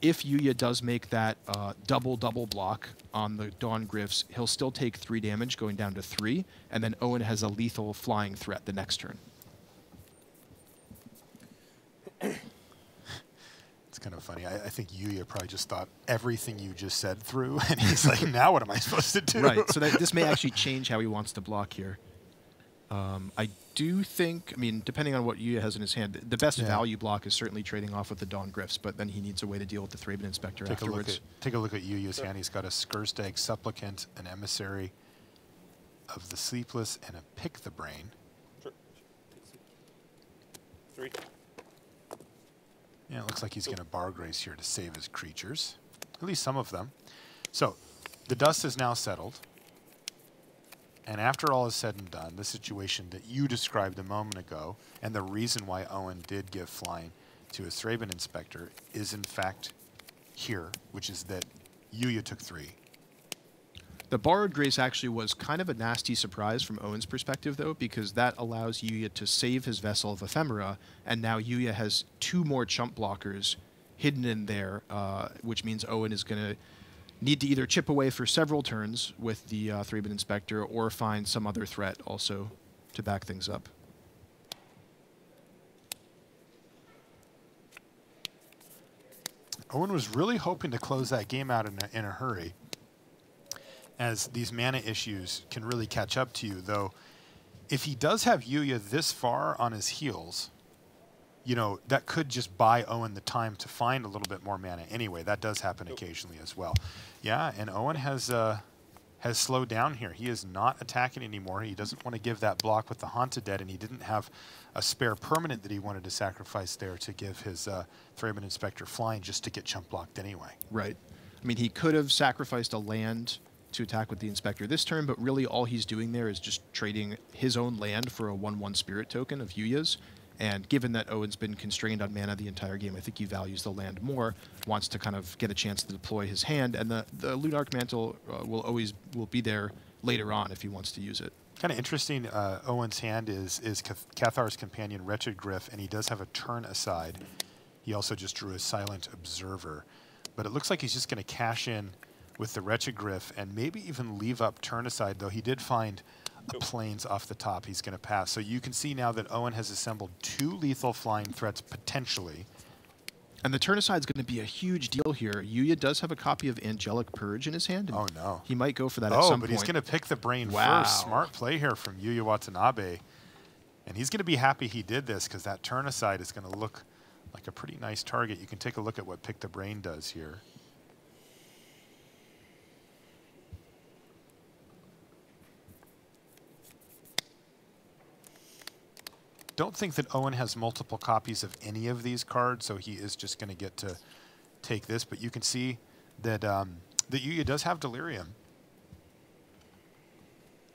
If Yuya does make that uh, double double block on the Dawn Gryffs, he'll still take three damage, going down to three, and then Owen has a lethal flying threat the next turn. It's kind of funny. I, I think Yuya probably just thought everything you just said through, and he's like, now what am I supposed to do? right. So that, this may actually change how he wants to block here. Um, I do think, I mean, depending on what Yuya has in his hand, the best Yeah. value block is certainly trading off with the Dawn Gryffs, but then he needs a way to deal with the Thraben Inspector Take a look afterwards. at take a look at Yuya's hand. He's got a Skirsdag Supplicant, an Emissary of the Sleepless, and a Pick the Brain. Sure. Three. Yeah, it looks like he's going to Borrowed Grace here to save his creatures, at least some of them. So, the dust is now settled. And after all is said and done, the situation that you described a moment ago, and the reason why Owen did give flying to his Thraben Inspector, is in fact here, which is that Yuya took three. The Borrowed Grace actually was kind of a nasty surprise from Owen's perspective, though, because that allows Yuya to save his Vessel of Ephemera, and now Yuya has two more chump blockers hidden in there, uh, which means Owen is going to need to either chip away for several turns with the uh, Thraben Inspector or find some other threat also to back things up. Owen was really hoping to close that game out in a, in a hurry, as these mana issues can really catch up to you. Though, if he does have Yuya this far on his heels, you know that could just buy Owen the time to find a little bit more mana. Anyway, that does happen occasionally as well. Yeah, and Owen has uh, has slowed down here. He is not attacking anymore. He doesn't want to give that block with the Haunted Dead, and he didn't have a spare permanent that he wanted to sacrifice there to give his uh, Thraben Inspector flying just to get chump blocked anyway. Right. I mean, he could have sacrificed a land to attack with the Inspector this turn, but really all he's doing there is just trading his own land for a 1 1 spirit token of Yuya's. And given that Owen's been constrained on mana the entire game, I think he values the land more, wants to kind of get a chance to deploy his hand, and the, the Lunarch Mantle uh, will always will be there later on if he wants to use it. Kind of interesting. Uh, Owen's hand is is Cathar's companion, Wretched Gryff, and he does have a turn aside. He also just drew a Silent Observer, but it looks like he's just going to cash in with the Wretched Gryff and maybe even leave up turn aside. Though he did find planes off the top, he's going to pass. So you can see now that Owen has assembled two lethal flying threats potentially. And the turn aside is going to be a huge deal here. Yuya does have a copy of Angelic Purge in his hand. Oh, no. He might go for that at Oh, some but point. he's going to pick the brain Wow. first. Smart play here from Yuya Watanabe. And he's going to be happy he did this because that turn aside is going to look like a pretty nice target. You can take a look at what Pick the Brain does here. Don't think that Owen has multiple copies of any of these cards, so he is just going to get to take this. But you can see that um, that Yuya does have Delirium.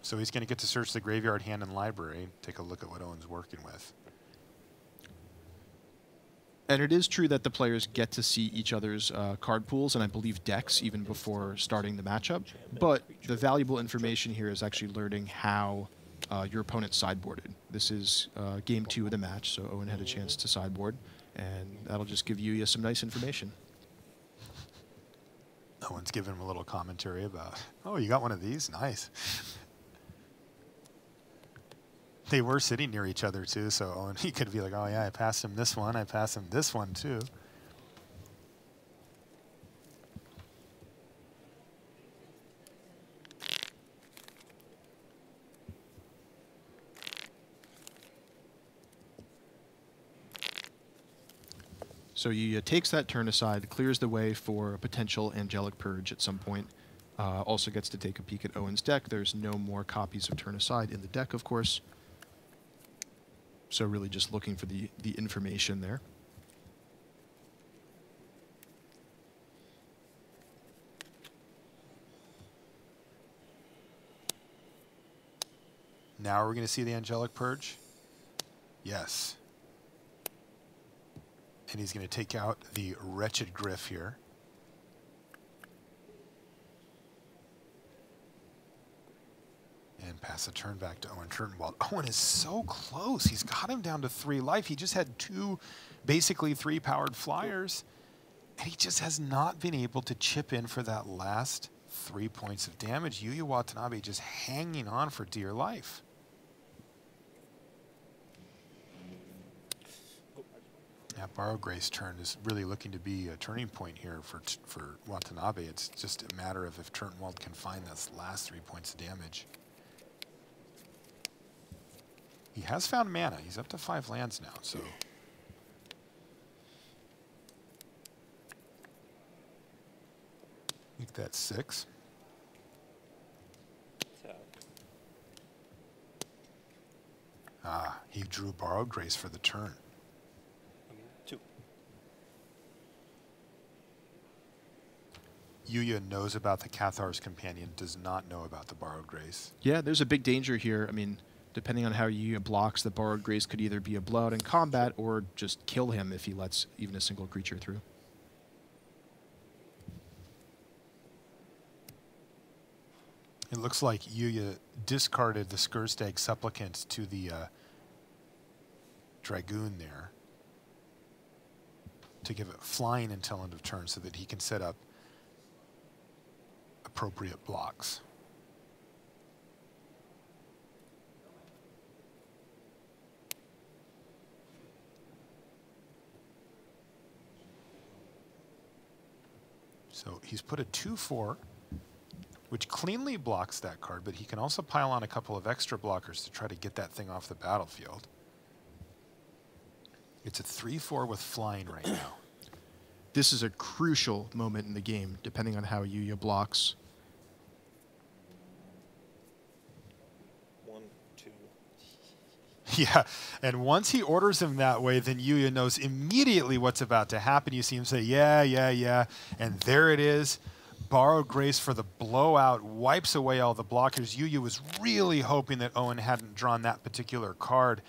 So he's going to get to search the graveyard hand and library, take a look at what Owen's working with. And it is true that the players get to see each other's uh, card pools and I believe decks even before starting the matchup. But the valuable information here is actually learning how uh, your opponent sideboarded. This is uh, game two of the match, so Owen had a chance to sideboard, and that'll just give you some nice information. Owen's giving him a little commentary about, oh, you got one of these? Nice. they were sitting near each other, too, so Owen, he could be like, oh, yeah, I passed him this one, I passed him this one, too. So Yuya takes that turn aside, clears the way for a potential Angelic Purge at some point. Uh, also gets to take a peek at Owen's deck. There's no more copies of Turn Aside in the deck, of course. So really just looking for the, the information there. Now we're going to see the Angelic Purge. Yes. And he's going to take out the Wretched Gryff here. And pass the turn back to Owen Turtenwald. Owen is so close. He's got him down to three life. He just had two, basically three powered flyers. And he just has not been able to chip in for that last three points of damage. Yuya Watanabe just hanging on for dear life. Yeah, Borrow Grace turn is really looking to be a turning point here for for Watanabe. It's just a matter of if Turtenwald can find those last three points of damage. He has found mana. He's up to five lands now, so. Make that six. Ah, he drew Borrowed Grace for the turn. I mean, two. Yuya knows about the Cathar's Companion, does not know about the Borrowed Grace. Yeah, there's a big danger here. I mean, depending on how Yuya blocks, the Borrowed Grace could either be a blowout in combat or just kill him if he lets even a single creature through. It looks like Yuya discarded the Skirsdag Supplicant to the uh, Dragoon there to give it flying until end of turn so that he can set up appropriate blocks. So he's put a 2-4 which cleanly blocks that card, but he can also pile on a couple of extra blockers to try to get that thing off the battlefield. It's a 3-4 with flying right now. This is a crucial moment in the game, depending on how Yuya blocks. One, two. Yeah, and once he orders him that way, then Yuya knows immediately what's about to happen. You see him say, yeah, yeah, yeah, and there it is. Borrowed Grace for the blowout wipes away all the blockers. Yuya was really hoping that Owen hadn't drawn that particular card,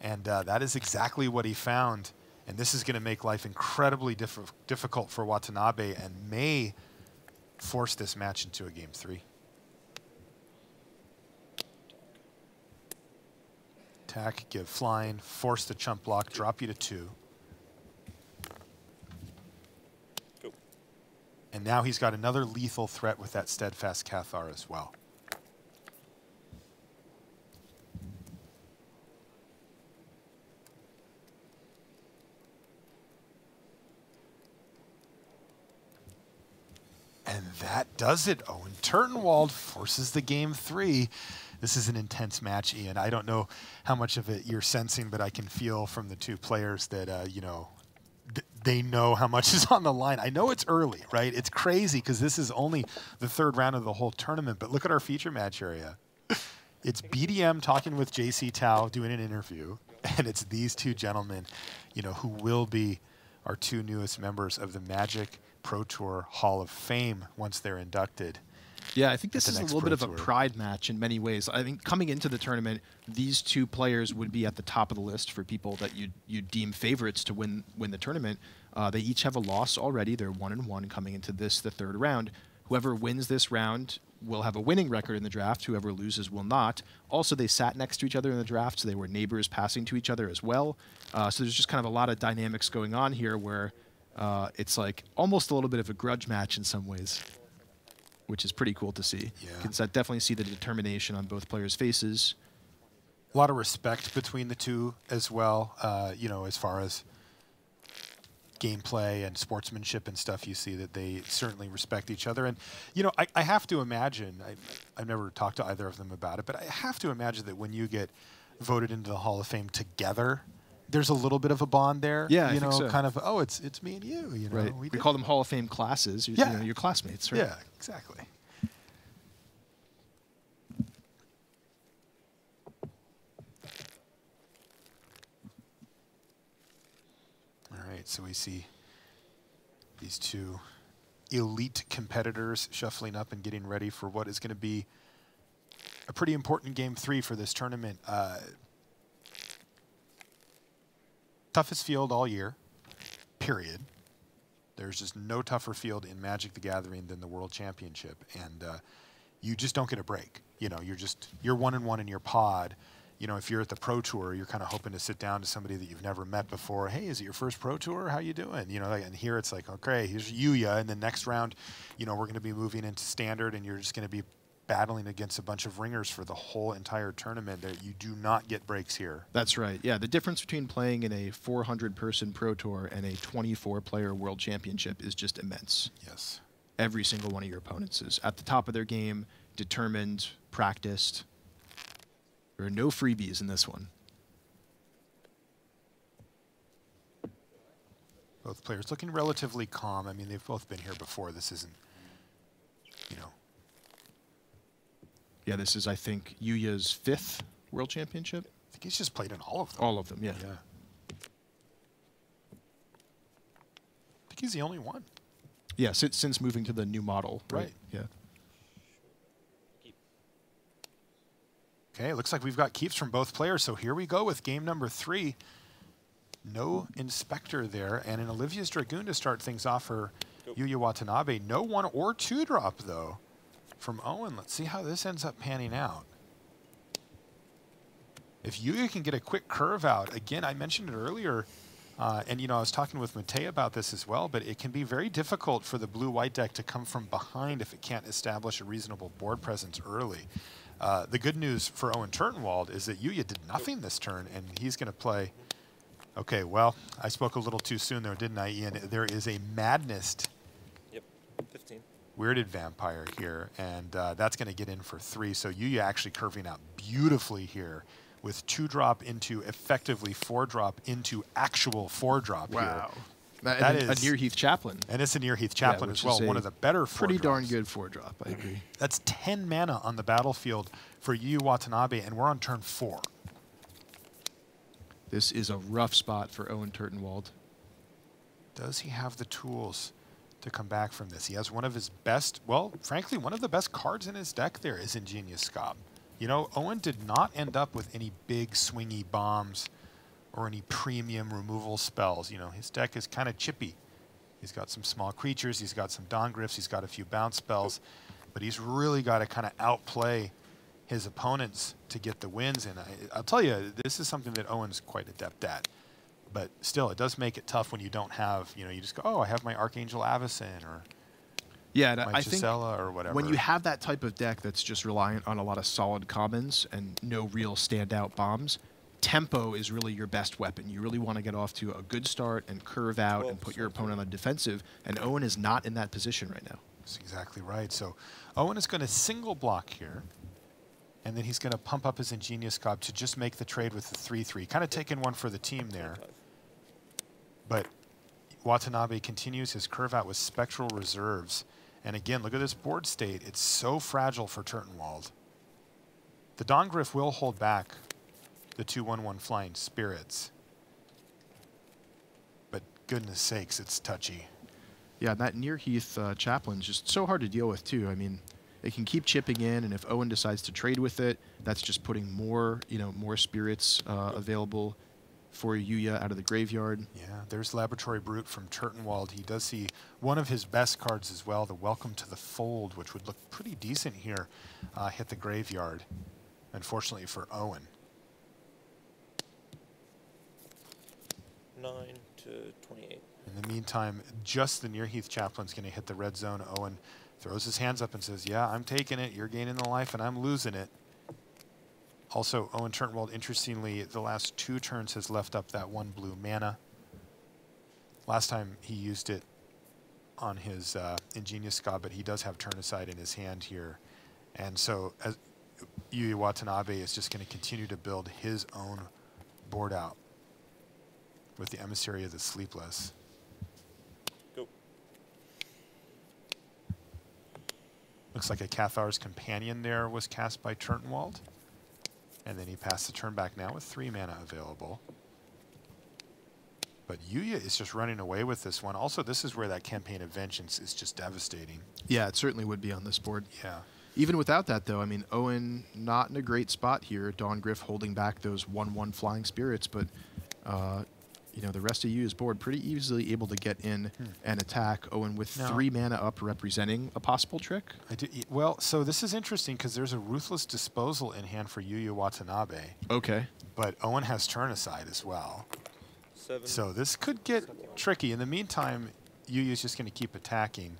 and uh, that is exactly what he found. And this is going to make life incredibly diff difficult for Watanabe and may force this match into a game three. Attack, give flying, force the chump block, drop you to two. And now he's got another lethal threat with that Steadfast Cathar as well. And that does it. Owen Turtenwald forces the game three. This is an intense match, Ian. I don't know how much of it you're sensing, but I can feel from the two players that, uh, you know, th- they know how much is on the line. I know it's early, right? It's crazy because this is only the third round of the whole tournament, but look at our feature match area. It's BDM talking with JC Tao doing an interview, and it's these two gentlemen, you know, who will be our two newest members of the Magic Pro Tour Hall of Fame once they're inducted. Yeah, I think this is a little bit of a pride match in many ways. I think coming into the tournament, these two players would be at the top of the list for people that you you deem favorites to win win the tournament. Uh, they each have a loss already. They're one and one coming into this the third round. Whoever wins this round will have a winning record in the draft. Whoever loses will not. Also, they sat next to each other in the draft, so they were neighbors passing to each other as well. Uh, so there's just kind of a lot of dynamics going on here where uh, it's like almost a little bit of a grudge match in some ways which is pretty cool to see. Yeah. You can definitely see the determination on both players' faces. a lot of respect between the two as well. Uh, you know, as far as gameplay and sportsmanship and stuff, you see that they certainly respect each other. And you know, I, I have to imagine. I, I've never talked to either of them about it, but I have to imagine that when you get voted into the Hall of Fame together, there's a little bit of a bond there. Yeah, I you think know, so. kind of. Oh, it's it's me and you. You know, right. We, did- call them Hall of Fame classes. You, Yeah. you know, your classmates, right? Yeah, exactly. All right, so we see these two elite competitors shuffling up and getting ready for what is going to be a pretty important game three for this tournament. Uh, toughest field all year, period. There's just no tougher field in Magic the Gathering than the World Championship, and uh, you just don't get a break. You know, you're just you're one and one in your pod. You know, if you're at the Pro Tour, you're kind of hoping to sit down to somebody that you've never met before. Hey, is it your first Pro Tour? How you doing? You know, like, and here it's like, okay, here's Yuya, and the next round, you know, we're going to be moving into Standard, and you're just going to be battling against a bunch of ringers for the whole entire tournament. That you do not get breaks here. That's right. Yeah, the difference between playing in a 400 person pro tour and a 24 player world championship is just immense. Yes. Every single one of your opponents is at the top of their game, determined, practiced. There are no freebies in this one. Both players looking relatively calm. I mean, they've both been here before. This isn't, you know, Yeah, this is, I think, Yuya's fifth world championship. I think he's just played in all of them. All of them, yeah. Yeah. I think he's the only one. Yeah, since, since moving to the new model. Right. Right. Yeah. Okay, looks like we've got keeps from both players. So here we go with game number three. No inspector there, and an Olivia's Dragoon to start things off for Yuya Watanabe. No one or two drop though from Owen. Let's see how this ends up panning out. If Yuya can get a quick curve out, again, I mentioned it earlier, uh, and you know I was talking with Mate about this as well, but it can be very difficult for the blue-white deck to come from behind if it can't establish a reasonable board presence early. Uh, the good news for Owen Turtenwald is that Yuya did nothing this turn, and he's going to play. Okay, well, I spoke a little too soon there, didn't I, Ian? There is a madness Yep. 15. Weirded vampire here, and uh, that's going to get in for three. So Yuya actually curving out beautifully here with two drop into effectively four drop into actual four drop here. That, That and is- a Nearheath Chaplain. And it's a Nearheath Yeah, Chaplain which as well, one of the better four Pretty darn good four drop, I agree. That's 10 mana on the battlefield for Yu Watanabe, and we're on turn four. This is a rough spot for Owen Turtenwald. Does he have the tools to come back from this? He has one of his best, well, frankly, one of the best cards in his deck there is Ingenious Skaab. You know, Owen did not end up with any big swingy bombs or any premium removal spells. You know, his deck is kind of chippy. He's got some small creatures, he's got some Dawn Gryffs, he's got a few bounce spells, but he's really got to kind of outplay his opponents to get the wins. And I, I'll tell you, this is something that Owen's quite adept at. But still, it does make it tough when you don't have, you know, you just go, oh, I have my Archangel Avacyn or Yeah, my I think or whatever. when you have that type of deck that's just reliant on a lot of solid commons and no real standout bombs, tempo is really your best weapon. You really want to get off to a good start and curve out and Well, put your opponent on the defensive. And Owen is not in that position right now. That's exactly right. So Owen is going to single block here, and then he's going to pump up his Ingenious Skaab to just make the trade with the 3-3. Kind of taking one for the team there. But Watanabe continues his curve out with Spectral Reserves. And again, look at this board state. It's so fragile for Turtenwald. The Dawn Gryff will hold back the 2-1-1 Flying Spirits. But goodness sakes, it's touchy. Yeah, that Nearheath uh, Chaplain's just so hard to deal with too. I mean, it can keep chipping in, and if Owen decides to trade with it, that's just putting more, you know, more spirits uh, available for Yuya out of the graveyard. Yeah, there's Laboratory Brute from Turtenwald. He does see one of his best cards as well, the Welcome to the Fold, which would look pretty decent here, uh, hit the graveyard, unfortunately for Owen. 9 to 28. In the meantime, just the Nearheath Chaplain's going to hit the red zone. Owen throws his hands up and says, Yeah, I'm taking it. You're gaining the life, and I'm losing it. Also, Owen Turtenwald, interestingly, the last two turns has left up that one blue mana. Last time he used it on his uh, Ingenious Skaab, but he does have turn aside in his hand here. And so as Yuya Watanabe is just going to continue to build his own board out. with the Emissary of the Sleepless. Go. Looks like a Cathar's Companion there was cast by Turtenwald. And then he passed the turn back now with three mana available. But Yuya is just running away with this one. Also, this is where that campaign of vengeance is just devastating. Yeah, it certainly would be on this board. Yeah. Even without that, though, I mean, Owen not in a great spot here. Dawn Gryff holding back those 1 1 flying spirits, but, uh, you know, the rest of you is board pretty easily able to get in hmm. and attack. Owen with No. three mana up representing a possible trick. I do, well, so this is interesting because there's a ruthless disposal in hand for Yuya Watanabe, Okay. but Owen has turn aside as well. Seven. So this could get tricky. In the meantime, Yuya's just going to keep attacking,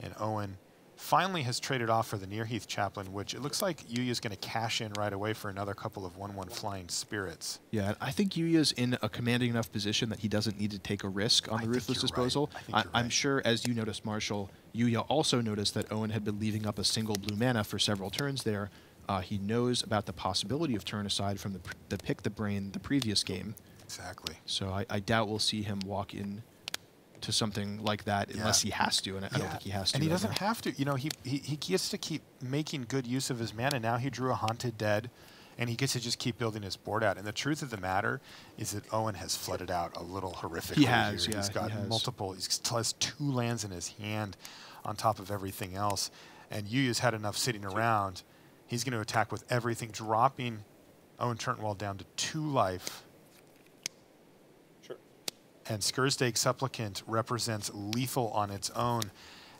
and Owen finally has traded off for the Nearheath Chaplain, which it looks like Yuya's going to cash in right away for another couple of 1-1 flying spirits. Yeah, I think Yuya's in a commanding enough position that he doesn't need to take a risk on the ruthless you're right. disposal. I think I, you're I'm right. sure, as you noticed, Marshall, Yuya also noticed that Owen had been leaving up a single blue mana for several turns there. Uh, he knows about the possibility of turn aside from the, pr- the pick the brain the previous game. Exactly. So I, I doubt we'll see him walk in to something like that unless he has to, and I, I don't think he has to. And he doesn't have to. You know, he, he he gets to keep making good use of his mana. Now he drew a Haunted Dead, and he gets to just keep building his board out. And the truth of the matter is that Owen has flooded out a little horrifically. He has, here. yeah, He's he got has. multiple. He still has two lands in his hand, on top of everything else. And Yuya's had enough sitting around. He's going to attack with everything, dropping Owen Turtenwald down to two life. And Skirsdag Supplicant represents lethal on its own.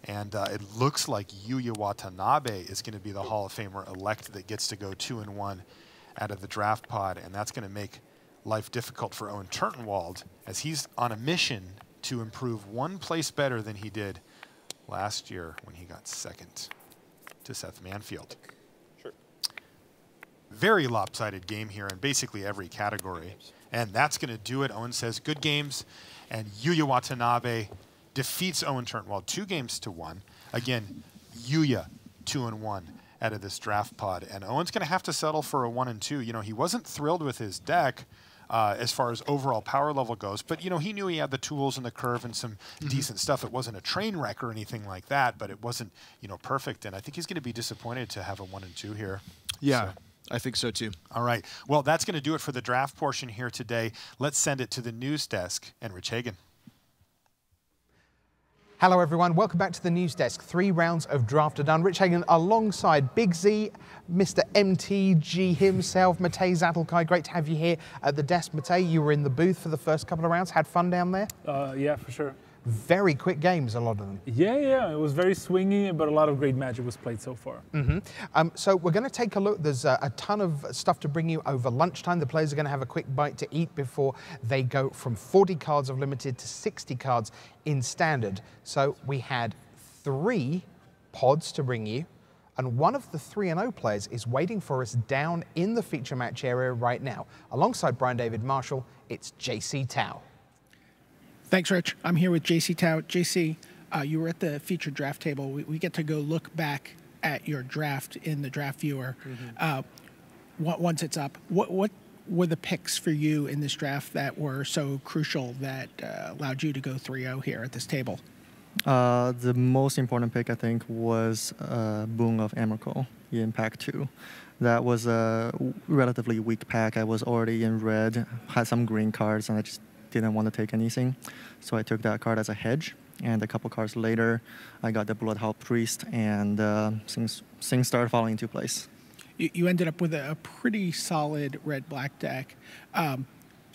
And uh, it looks like Yuya Watanabe is going to be the Hall of Famer elect that gets to go two and one out of the draft pod, and that's going to make life difficult for Owen Turtenwald as he's on a mission to improve one place better than he did last year when he got second to Seth Manfield. Sure. Very lopsided game here in basically every category. And that's going to do it. Owen says good games. And Yuya Watanabe defeats Owen Turtenwald two games to one. Again, Yuya two and one out of this draft pod. And Owen's going to have to settle for a one and two. You know, he wasn't thrilled with his deck. Uh, as far as overall power level goes, but you know he knew he had the tools and the curve and some decent stuff. It wasn't a train wreck or anything like that, but it wasn't you know perfect. And I think he's going to be disappointed to have a one and two here. Yeah, So- I think so too. all right. Well, that's going to do it for the draft portion here today. Let's send it to the news desk and Rich Hagon. Hello, everyone. Welcome back to the news desk. Three rounds of draft are done. Rich Hagon alongside Big Z, Mr. MTG himself, Matej Zatlkaj. Great to have you here at the desk. Matej, you were in the booth for the first couple of rounds. Had fun down there? Uh, yeah, for sure. Very quick games, a lot of them. Yeah, yeah, it was very swingy, but a lot of great magic was played so far. Um, so we're going to take a look. There's a, a ton of stuff to bring you over lunchtime. The players are going to have a quick bite to eat before they go from 40 cards of limited to 60 cards in standard. So we had three pods to bring you. And one of the 3 and 0 players is waiting for us down in the feature match area right now. Alongside Brian David Marshall, it's JC Tao. Thanks, Rich. I'm here with JC Tao. JC, uh, you were at the featured draft table. We, we get to go look back at your draft in the draft viewer uh, once it's up. What, what were the picks for you in this draft that were so crucial that uh, allowed you to go 3 0 here at this table? Uh, the most important pick, I think, was uh, Boon of Emrakul in Pack 2. That was a relatively weak pack. I was already in red, had some green cards, and I just didn't want to take anything. So I took that card as a hedge. And a couple cards later, I got the Bloodhall Priest, and uh, things, things started falling into place. You, you ended up with a, a pretty solid red black deck. Um,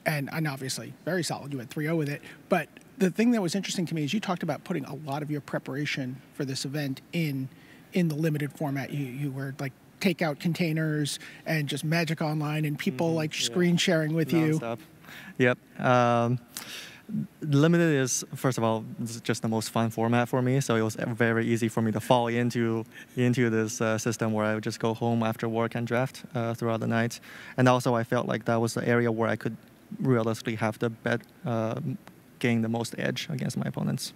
and, and obviously, very solid. You went 3 0 with it. But the thing that was interesting to me is you talked about putting a lot of your preparation for this event in in the limited format. You, you were like takeout containers and just Magic Online and people like screen sharing with you. Yep. Um, limited is first of all just the most fun format for me, so it was very easy for me to fall into into this uh, system where I would just go home after work and draft uh, throughout the night. And also, I felt like that was the area where I could realistically have the bet uh, gain the most edge against my opponents.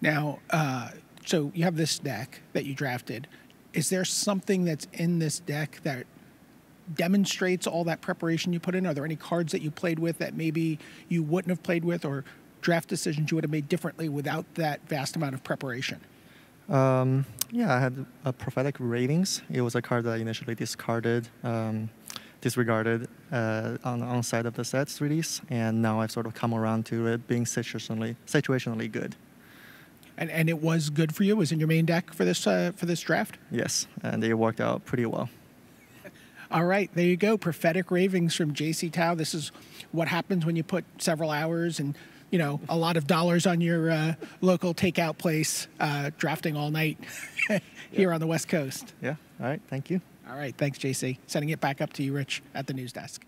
Now, uh, so you have this deck that you drafted. Is there something that's in this deck that demonstrates all that preparation you put in? Are there any cards that you played with that maybe you wouldn't have played with, or draft decisions you would have made differently without that vast amount of preparation? Um, yeah, I had a prophetic ravings. It was a card that I initially discarded, um, disregarded uh, on on side of the sets release, and now I've sort of come around to it being situationally situationally good. And, and it was good for you. It was in your main deck for this uh, for this draft. Yes, and it worked out pretty well. All right, there you go. Prophetic ravings from JC Tao. This is what happens when you put several hours and you know a lot of dollars on your uh, local takeout place, uh, drafting all night here on the West Coast. Yeah. All right. Thank you. All right, thanks, JC. Sending it back up to you, Rich, at the news desk.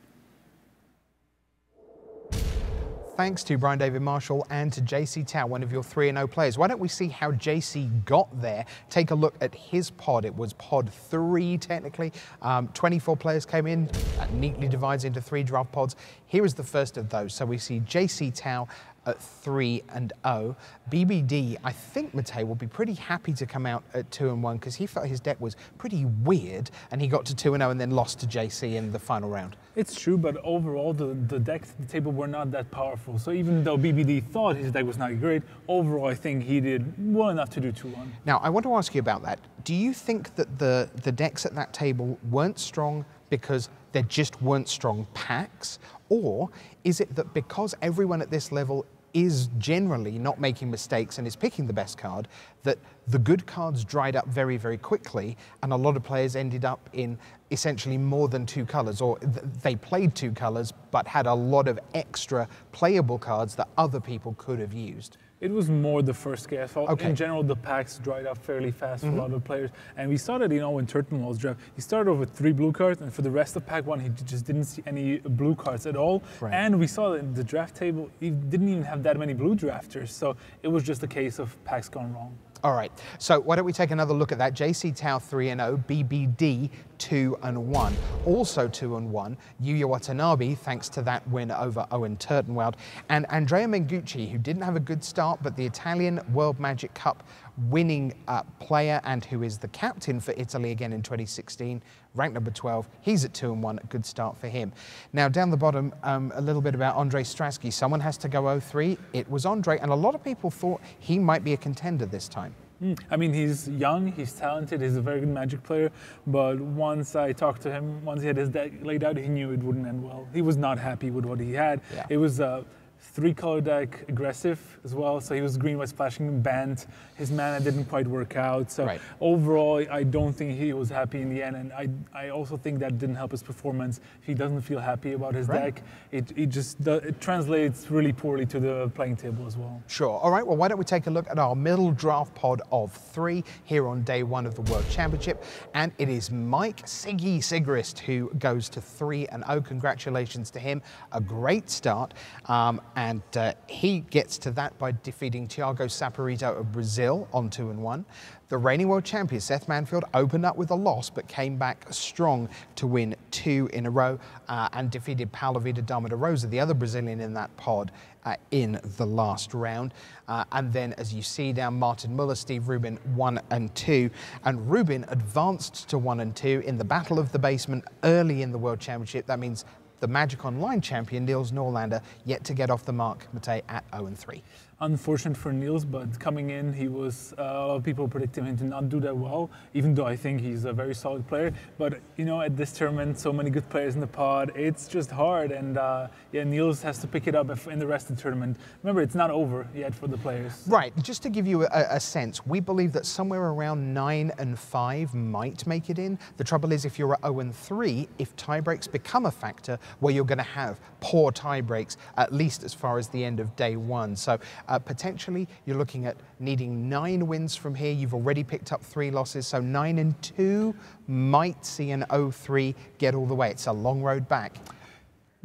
Thanks to Brian David Marshall and to JC Tao, one of your 3 0 players. Why don't we see how JC got there? Take a look at his pod. It was pod three, technically. Um, 24 players came in, that neatly divides into three draft pods. Here is the first of those. So we see JC Tao at 3 and 0. BBD, I think Matej will be pretty happy to come out at 2 and 1 because he felt his deck was pretty weird and he got to 2 and 0 and then lost to JC in the final round. It's true, but overall the, the decks at the table were not that powerful. So even though BBD thought his deck was not great, overall I think he did well enough to do 2-1. Now, I want to ask you about that. Do you think that the, the decks at that table weren't strong because there just weren't strong packs? Or is it that because everyone at this level is generally not making mistakes and is picking the best card, that the good cards dried up very, very quickly, and a lot of players ended up in essentially more than two colors, or th they played two colors but had a lot of extra playable cards that other people could have used. It was more the first case. Okay. In general, the packs dried up fairly fast for Mhm. a lot of players. And we saw that, you know, in Turtenwald's draft. He started off with three blue cards, and for the rest of pack one, he just didn't see any blue cards at all. Right. And we saw that in the draft table, he didn't even have that many blue drafters. So it was just a case of packs gone wrong. All right, so why don't we take another look at that? JC Tao 3 and 0, BBD 2 and 1. Also 2 and 1, Yuya Watanabe, thanks to that win over Owen Turtenwald, and Andrea Mengucci, who didn't have a good start, but the Italian World Magic Cup winning uh, player and who is the captain for Italy again in 2016, ranked number 12. He's at 2 and 1, a good start for him. Now, down the bottom, um, a little bit about Ondrej Strasky. Someone has to go 03. It was Ondrej, and a lot of people thought he might be a contender this time. Mm. I mean, he's young, he's talented, he's a very good magic player. But once I talked to him, once he had his deck laid out, he knew it wouldn't end well. He was not happy with what he had. Yeah. It was a three color deck, aggressive as well. So he was green white splashing banned. His mana didn't quite work out. So Right. overall, I don't think he was happy in the end. And I, I also think that didn't help his performance. He doesn't feel happy about his Right. deck, it, it just it translates really poorly to the playing table as well. Sure. All right. Well, why don't we take a look at our middle draft pod of three here on day one of the World Championship? And it is Mike Siggy Sigrist who goes to three and oh. Congratulations to him. A great start. Um, and uh, he gets to that by defeating Thiago Saporito of Brazil on two and one. The reigning world champion Seth Manfield opened up with a loss but came back strong to win two in a row uh, and defeated Paulo Vitor Damo da Rosa, the other Brazilian in that pod, uh, in the last round. Uh, and then, as you see down, Martin Muller, Steve Rubin, one and two. And Rubin advanced to one and two in the Battle of the Basement early in the World Championship. That means the Magic Online champion, Niels Noorlander, yet to get off the mark, Matej, at 0 and 3. Unfortunate for Niels, but coming in, he was uh, a lot of people predicted him to not do that well. Even though I think he's a very solid player, but you know, at this tournament, so many good players in the pod, it's just hard. And uh, yeah, Niels has to pick it up in the rest of the tournament. Remember, it's not over yet for the players. Right, just to give you a, a sense, we believe that somewhere around 9 and 5 might make it in. The trouble is, if you're at 0 and 3, if tiebreaks become a factor, where you're going to have poor tiebreaks at least as far as the end of day one. So uh, potentially, you're looking at needing nine wins from here. You've already picked up three losses, so 9 and 2 might see an 0 3 get all the way. It's a long road back.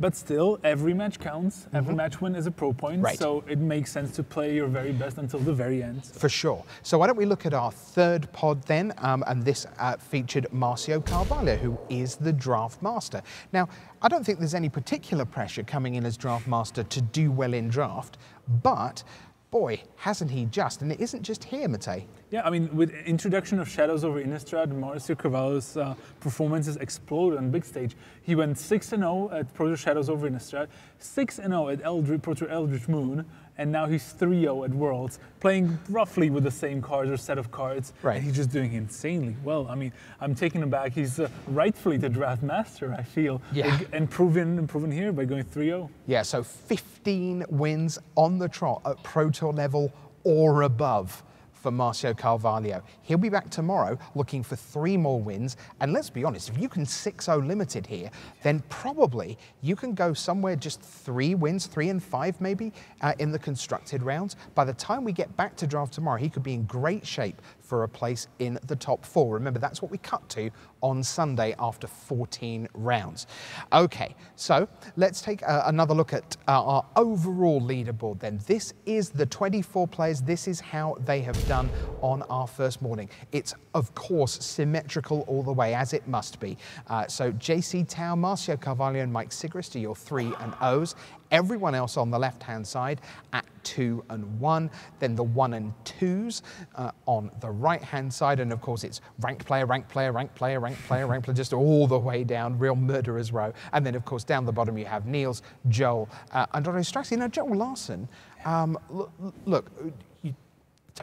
But still, every match counts. Every match win is a pro point. Mm-hmm. Right. So it makes sense to play your very best until the very end. For sure. So why don't we look at our third pod then? Um, and this uh, featured Marcio Carvalho, who is the draft master. Now, I don't think there's any particular pressure coming in as draft master to do well in draft, but boy, hasn't he just? And it isn't just here, Matej. Yeah, I mean, with introduction of Shadows over Innistrad, Marcio Carvalho's uh, performances exploded on big stage. He went 6-0 at Pro Tour Shadows over Innistrad, 6-0 at Eldritch, Tour Eldritch Moon, and now he's 3-0 at Worlds, playing roughly with the same cards or set of cards. Right. And he's just doing insanely well. I mean, I'm taken aback. He's uh, rightfully the draft master, I feel. Yeah. And proven, and proven here by going 3-0. Yeah, so 15 wins on the trot at Pro Tour level or above for Marcio Carvalho. He'll be back tomorrow looking for three more wins. And let's be honest, if you can 6 0 limited here, then probably you can go somewhere just three wins, three and five maybe, uh, in the constructed rounds. By the time we get back to draft tomorrow, he could be in great shape for a place in the top four. Remember, that's what we cut to on Sunday after 14 rounds. Okay, so let's take uh, another look at uh, our overall leaderboard then. This is the 24 players. This is how they have done on our first morning. It's, of course, symmetrical all the way, as it must be. Uh, so JC Tao, Marcio Carvalho, and Mike Sigrist are your three and O's. Everyone else on the left-hand side at two and one. Then the one and twos uh, on the right-hand side. And of course, it's rank player, rank player, rank player, rank player, rank player, just all the way down, real murderer's row. And then, of course, down the bottom, you have Niels, Joel, uh, and Ondrej Strasky. Now, Joel Larsson, um, look, look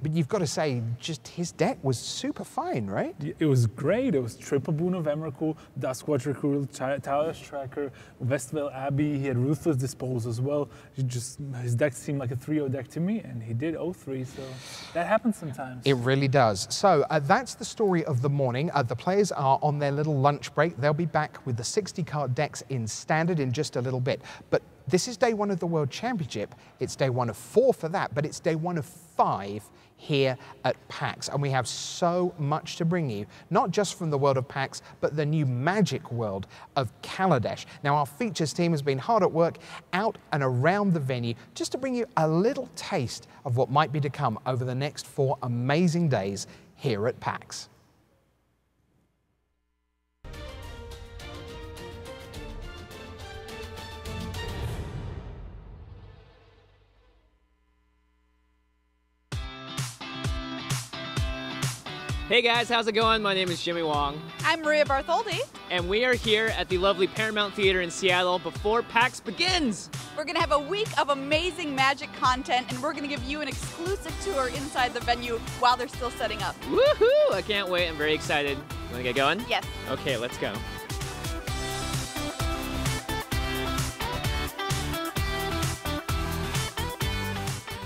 mean, you've got to say, just his deck was super fine, right? It was great. It was triple boon of Emrakul, Duskwatch Recruit, Tireless Tracker, Westvale Abbey. He had Ruthless Dispose as well. He just His deck seemed like a 3-0 deck to me, and he did 0-3, so that happens sometimes. It really does. So uh, that's the story of the morning. Uh, the players are on their little lunch break. They'll be back with the 60 card decks in standard in just a little bit. But this is day one of the World Championship. It's day one of four for that, but it's day one of five here at PAX. And we have so much to bring you, not just from the world of PAX, but the new magic world of Kaladesh. Now, our features team has been hard at work out and around the venue just to bring you a little taste of what might be to come over the next four amazing days here at PAX. Hey guys, how's it going? My name is Jimmy Wong, I'm Maria Bartholdi. and we are here at the lovely Paramount Theater in Seattle before PAX begins. We're going to have a week of amazing magic content, and we're going to give you an exclusive tour inside the venue while they're still setting up. Woohoo! I can't wait. I'm very excited. Want to get going? Yes. Okay, let's go.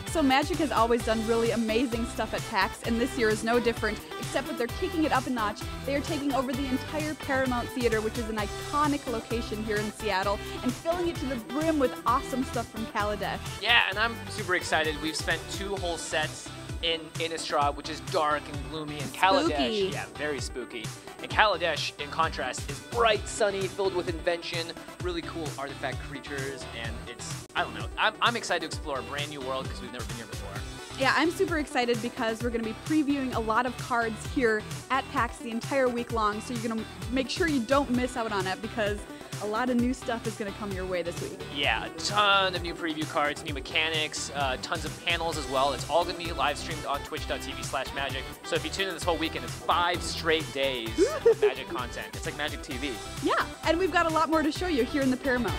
So Magic has always done really amazing stuff at PAX, and this year is no different, except that they're kicking it up a notch. They are taking over the entire Paramount Theater, which is an iconic location here in Seattle, and filling it to the brim with awesome stuff from Kaladesh. Yeah, and I'm super excited. We've spent two whole sets in Innistrad, which is dark and gloomy, and Kaladesh, yeah, very spooky. And Kaladesh, in contrast, is bright, sunny, filled with invention, really cool artifact creatures, and it's, I don't know, I'm, I'm excited to explore a brand new world because we've never been here before. Yeah, I'm super excited because we're going to be previewing a lot of cards here at PAX the entire week long, so you're going to make sure you don't miss out on it because a lot of new stuff is going to come your way this week. Yeah, a ton of new preview cards, new mechanics, uh, tons of panels as well. It's all going to be live streamed on twitch.tv slash magic. So if you tune in this whole weekend, it's five straight days of magic content. It's like magic TV. Yeah, and we've got a lot more to show you here in the Paramount.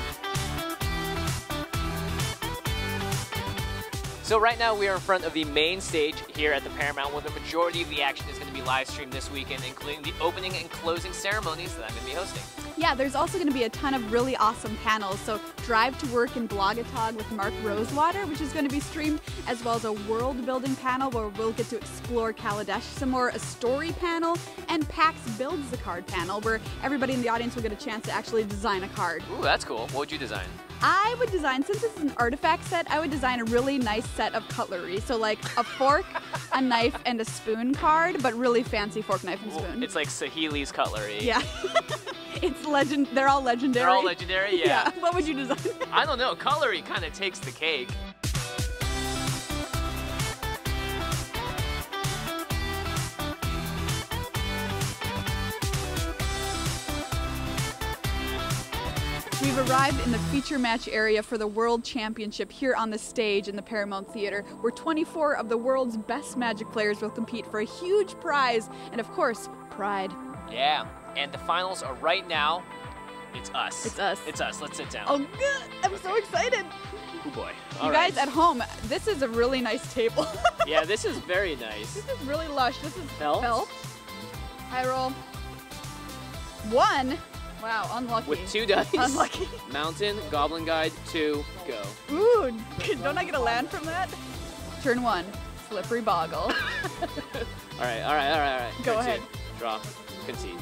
So right now we are in front of the main stage here at the Paramount where the majority of the action is going to be live streamed this weekend, including the opening and closing ceremonies that I'm going to be hosting. Yeah, there's also going to be a ton of really awesome panels. So Drive to Work in Blogatog with Mark Rosewater, which is going to be streamed, as well as a world building panel where we'll get to explore Kaladesh some more, a story panel, and PAX Builds the Card panel, where everybody in the audience will get a chance to actually design a card. Ooh, that's cool. What would you design? I would design, since this is an artifact set, I would design a really nice set of cutlery. So like a fork, a knife, and a spoon card, but really fancy fork, knife, and spoon. It's like Saheeli's cutlery. Yeah. it's legend. They're all legendary. They're all legendary? Yeah. What would you design? I don't know. Cutlery kind of takes the cake. We've arrived in the feature match area for the World Championship here on the stage in the Paramount Theater, where 24 of the world's best Magic players will compete for a huge prize and, of course, pride. Yeah, and the finals are right now. It's us. It's us. It's us. Let's sit down. Oh, good. I'm so excited. Oh boy. You All guys at home, this is a really nice table. yeah, this is very nice. this is really lush. This is Felt? felt. High roll. One. Wow, unlucky. With two dice. Unlucky. Mountain, Goblin Guide, two, go. Ooh, don't I get a land from that? Turn one. Slippery bogle. All right, all right, all right, all right. Go Turn two. ahead. Draw. Concede.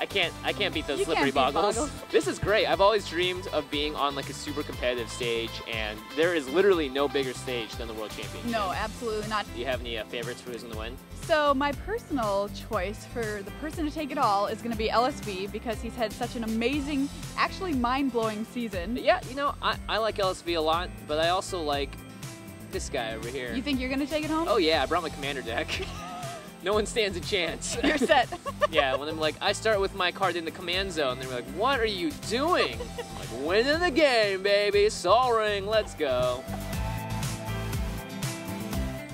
I can't. I can't beat those You slippery beat bogles. bogles. This is great. I've always dreamed of being on like a super competitive stage, and there is literally no bigger stage than the World Championship. no, absolutely not. Do you have any uh, favorites for who's gonna win? So my personal choice for the person to take it all is going to be LSV because he's had such an amazing, actually mind-blowing season. Yeah, you know, I, I like LSV a lot, but I also like this guy over here. You think you're going to take it home? Oh yeah, I brought my commander deck. no one stands a chance. You're set. yeah, when I'm like, I start with my card in the command zone, they're like, what are you doing? I'm like, winning the game, baby. Sol ring, let's go.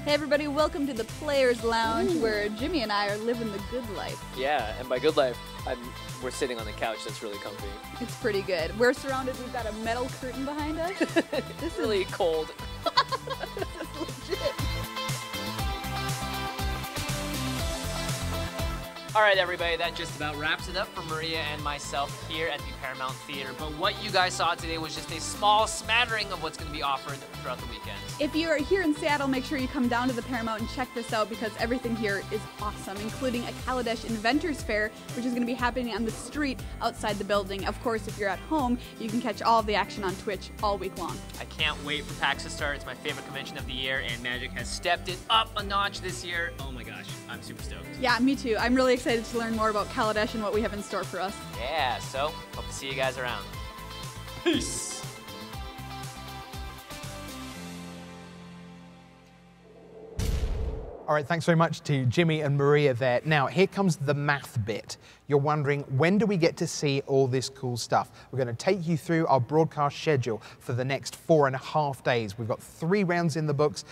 Hey everybody, welcome to the Players Lounge where Jimmy and I are living the good life. Yeah, and by good life, I'm, we're sitting on the couch that's really comfy. It's pretty good. We're surrounded, we've got a metal curtain behind us. It's really cold. Legit. All right, everybody, that just about wraps it up for Maria and myself here at the Paramount Theater. But what you guys saw today was just a small smattering of what's going to be offered throughout the weekend. If you are here in Seattle, make sure you come down to the Paramount and check this out because everything here is awesome, including a Kaladesh Inventors Fair, which is going to be happening on the street outside the building. Of course, if you're at home, you can catch all the action on Twitch all week long. I can't wait for PAX to start. It's my favorite convention of the year, and Magic has stepped it up a notch this year. Oh my gosh, I'm super stoked. Yeah, me too. I'm really excited to learn more about Kaladesh and what we have in store for us. Yeah, so hope to see you guys around. Peace. All right, thanks very much to Jimmy and Maria there. Now, here comes the math bit. You're wondering, when do we get to see all this cool stuff? We're going to take you through our broadcast schedule for the next four and a half days. We've got three rounds in the books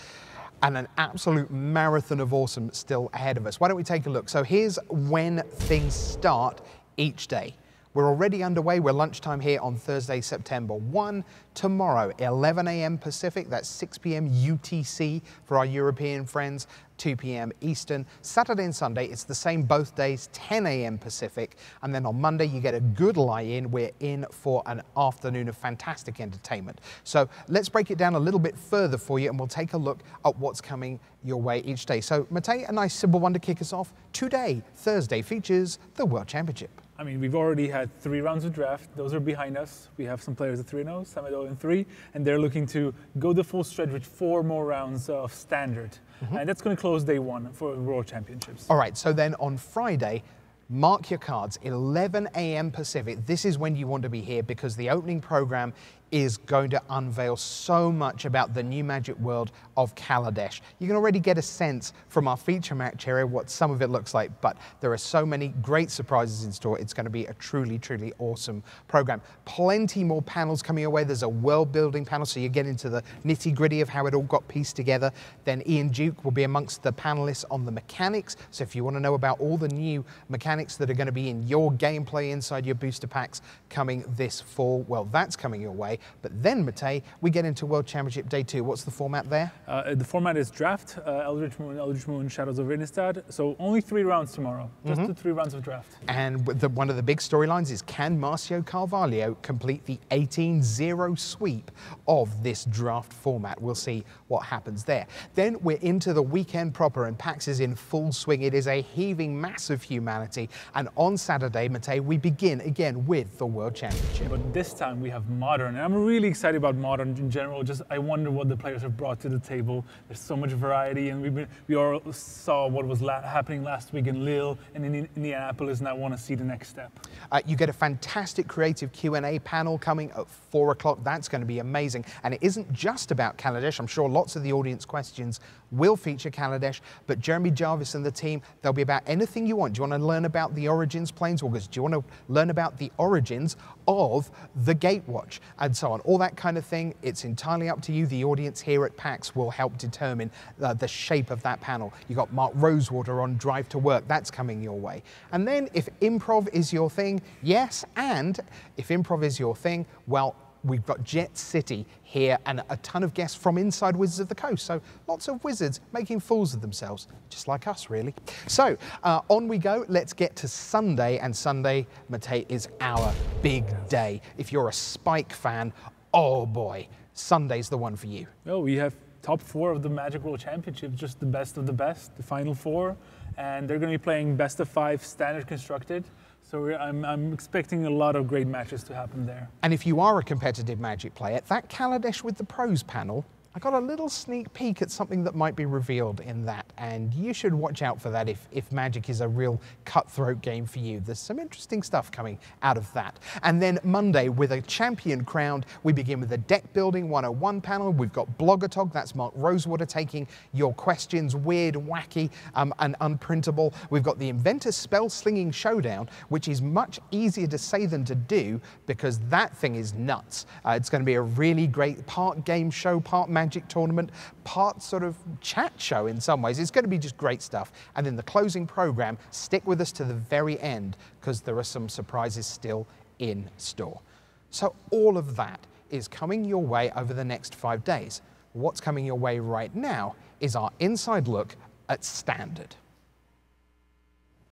and an absolute marathon of awesome still ahead of us. Why don't we take a look? So here's when things start each day. We're already underway. We're lunchtime here on Thursday, September 1. Tomorrow, 11 a.m. Pacific, that's 6 p.m. UTC for our European friends, 2 p.m. Eastern. Saturday and Sunday, it's the same both days, 10 a.m. Pacific. And then on Monday, you get a good lie in. We're in for an afternoon of fantastic entertainment. So let's break it down a little bit further for you, and we'll take a look at what's coming your way each day. So, Matej, a nice simple one to kick us off. Today, Thursday, features the World Championship. I mean, we've already had three rounds of draft. Those are behind us. We have some players at 3 0, Samedo in 3, and they're looking to go the full stretch with four more rounds of standard. Mm-hmm. And that's going to close day one for World Championships. All right, so then on Friday, mark your cards, 11 a.m. Pacific. This is when you want to be here because the opening program is going to unveil so much about the new magic world of Kaladesh. You can already get a sense from our feature match area what some of it looks like, but there are so many great surprises in store. It's going to be a truly, truly awesome program. Plenty more panels coming your way. There's a world building panel, so you get into the nitty gritty of how it all got pieced together. Then Ian Duke will be amongst the panelists on the mechanics. So if you want to know about all the new mechanics that are going to be in your gameplay inside your booster packs coming this fall, well, that's coming your way. But then, Matej, we get into World Championship Day 2. What's the format there? Uh, the format is draft, uh, Eldritch Moon, Eldritch Moon, Shadows of Innistrad. So only three rounds tomorrow. Just the three rounds of draft. And the, one of the big storylines is can Marcio Carvalho complete the 18-0 sweep of this draft format? We'll see what happens there. Then we're into the weekend proper and PAX is in full swing. It is a heaving mass of humanity. And on Saturday, Matej, we begin again with the World Championship. But this time we have modern and I'm really excited about modern in general. Just I wonder what the players have brought to the table. There's so much variety, and we we all saw what was la happening last week in Lille and in Indianapolis, and I want to see the next step. Uh, you get a fantastic creative Q&A panel coming at four o'clock. That's going to be amazing, and it isn't just about Kaladesh. I'm sure lots of the audience questions will feature Kaladesh, but Jeremy Jarvis and the team, they'll be about anything you want. Do you want to learn about the origins, Planeswalkers? Do you want to learn about the origins of the Gatewatch and so on? All that kind of thing, it's entirely up to you. The audience here at PAX will help determine uh, the shape of that panel. You've got Mark Rosewater on Drive to Work, that's coming your way. And then if improv is your thing, yes, and if improv is your thing, well, we've got Jet City here and a ton of guests from inside Wizards of the Coast. So lots of wizards making fools of themselves, just like us, really. So uh, on we go. Let's get to Sunday. And Sunday, Matej, is our big day. If you're a Spike fan, oh boy, Sunday's the one for you. Oh, we have top four of the Magic World Championship, just the best of the best, the final four. And they're going to be playing best of five standard constructed. So I'm, I'm, expecting a lot of great matches to happen there. And if you are a competitive Magic player, that Kaladesh with the pros panel I got a little sneak peek at something that might be revealed in that, and you should watch out for that if, if Magic is a real cutthroat game for you. There's some interesting stuff coming out of that. And then Monday, with a champion crowned, we begin with the Deck Building 101 panel. We've got Blogatog, that's Mark Rosewater taking your questions, weird, wacky, um, and unprintable. We've got the Inventor Spell Slinging Showdown, which is much easier to say than to do because that thing is nuts. Uh, it's going to be a really great part game show, part magic Magic tournament, part sort of chat show in some ways. It's going to be just great stuff. And then the closing program, stick with us to the very end because there are some surprises still in store. So all of that is coming your way over the next five days. What's coming your way right now is our inside look at Standard.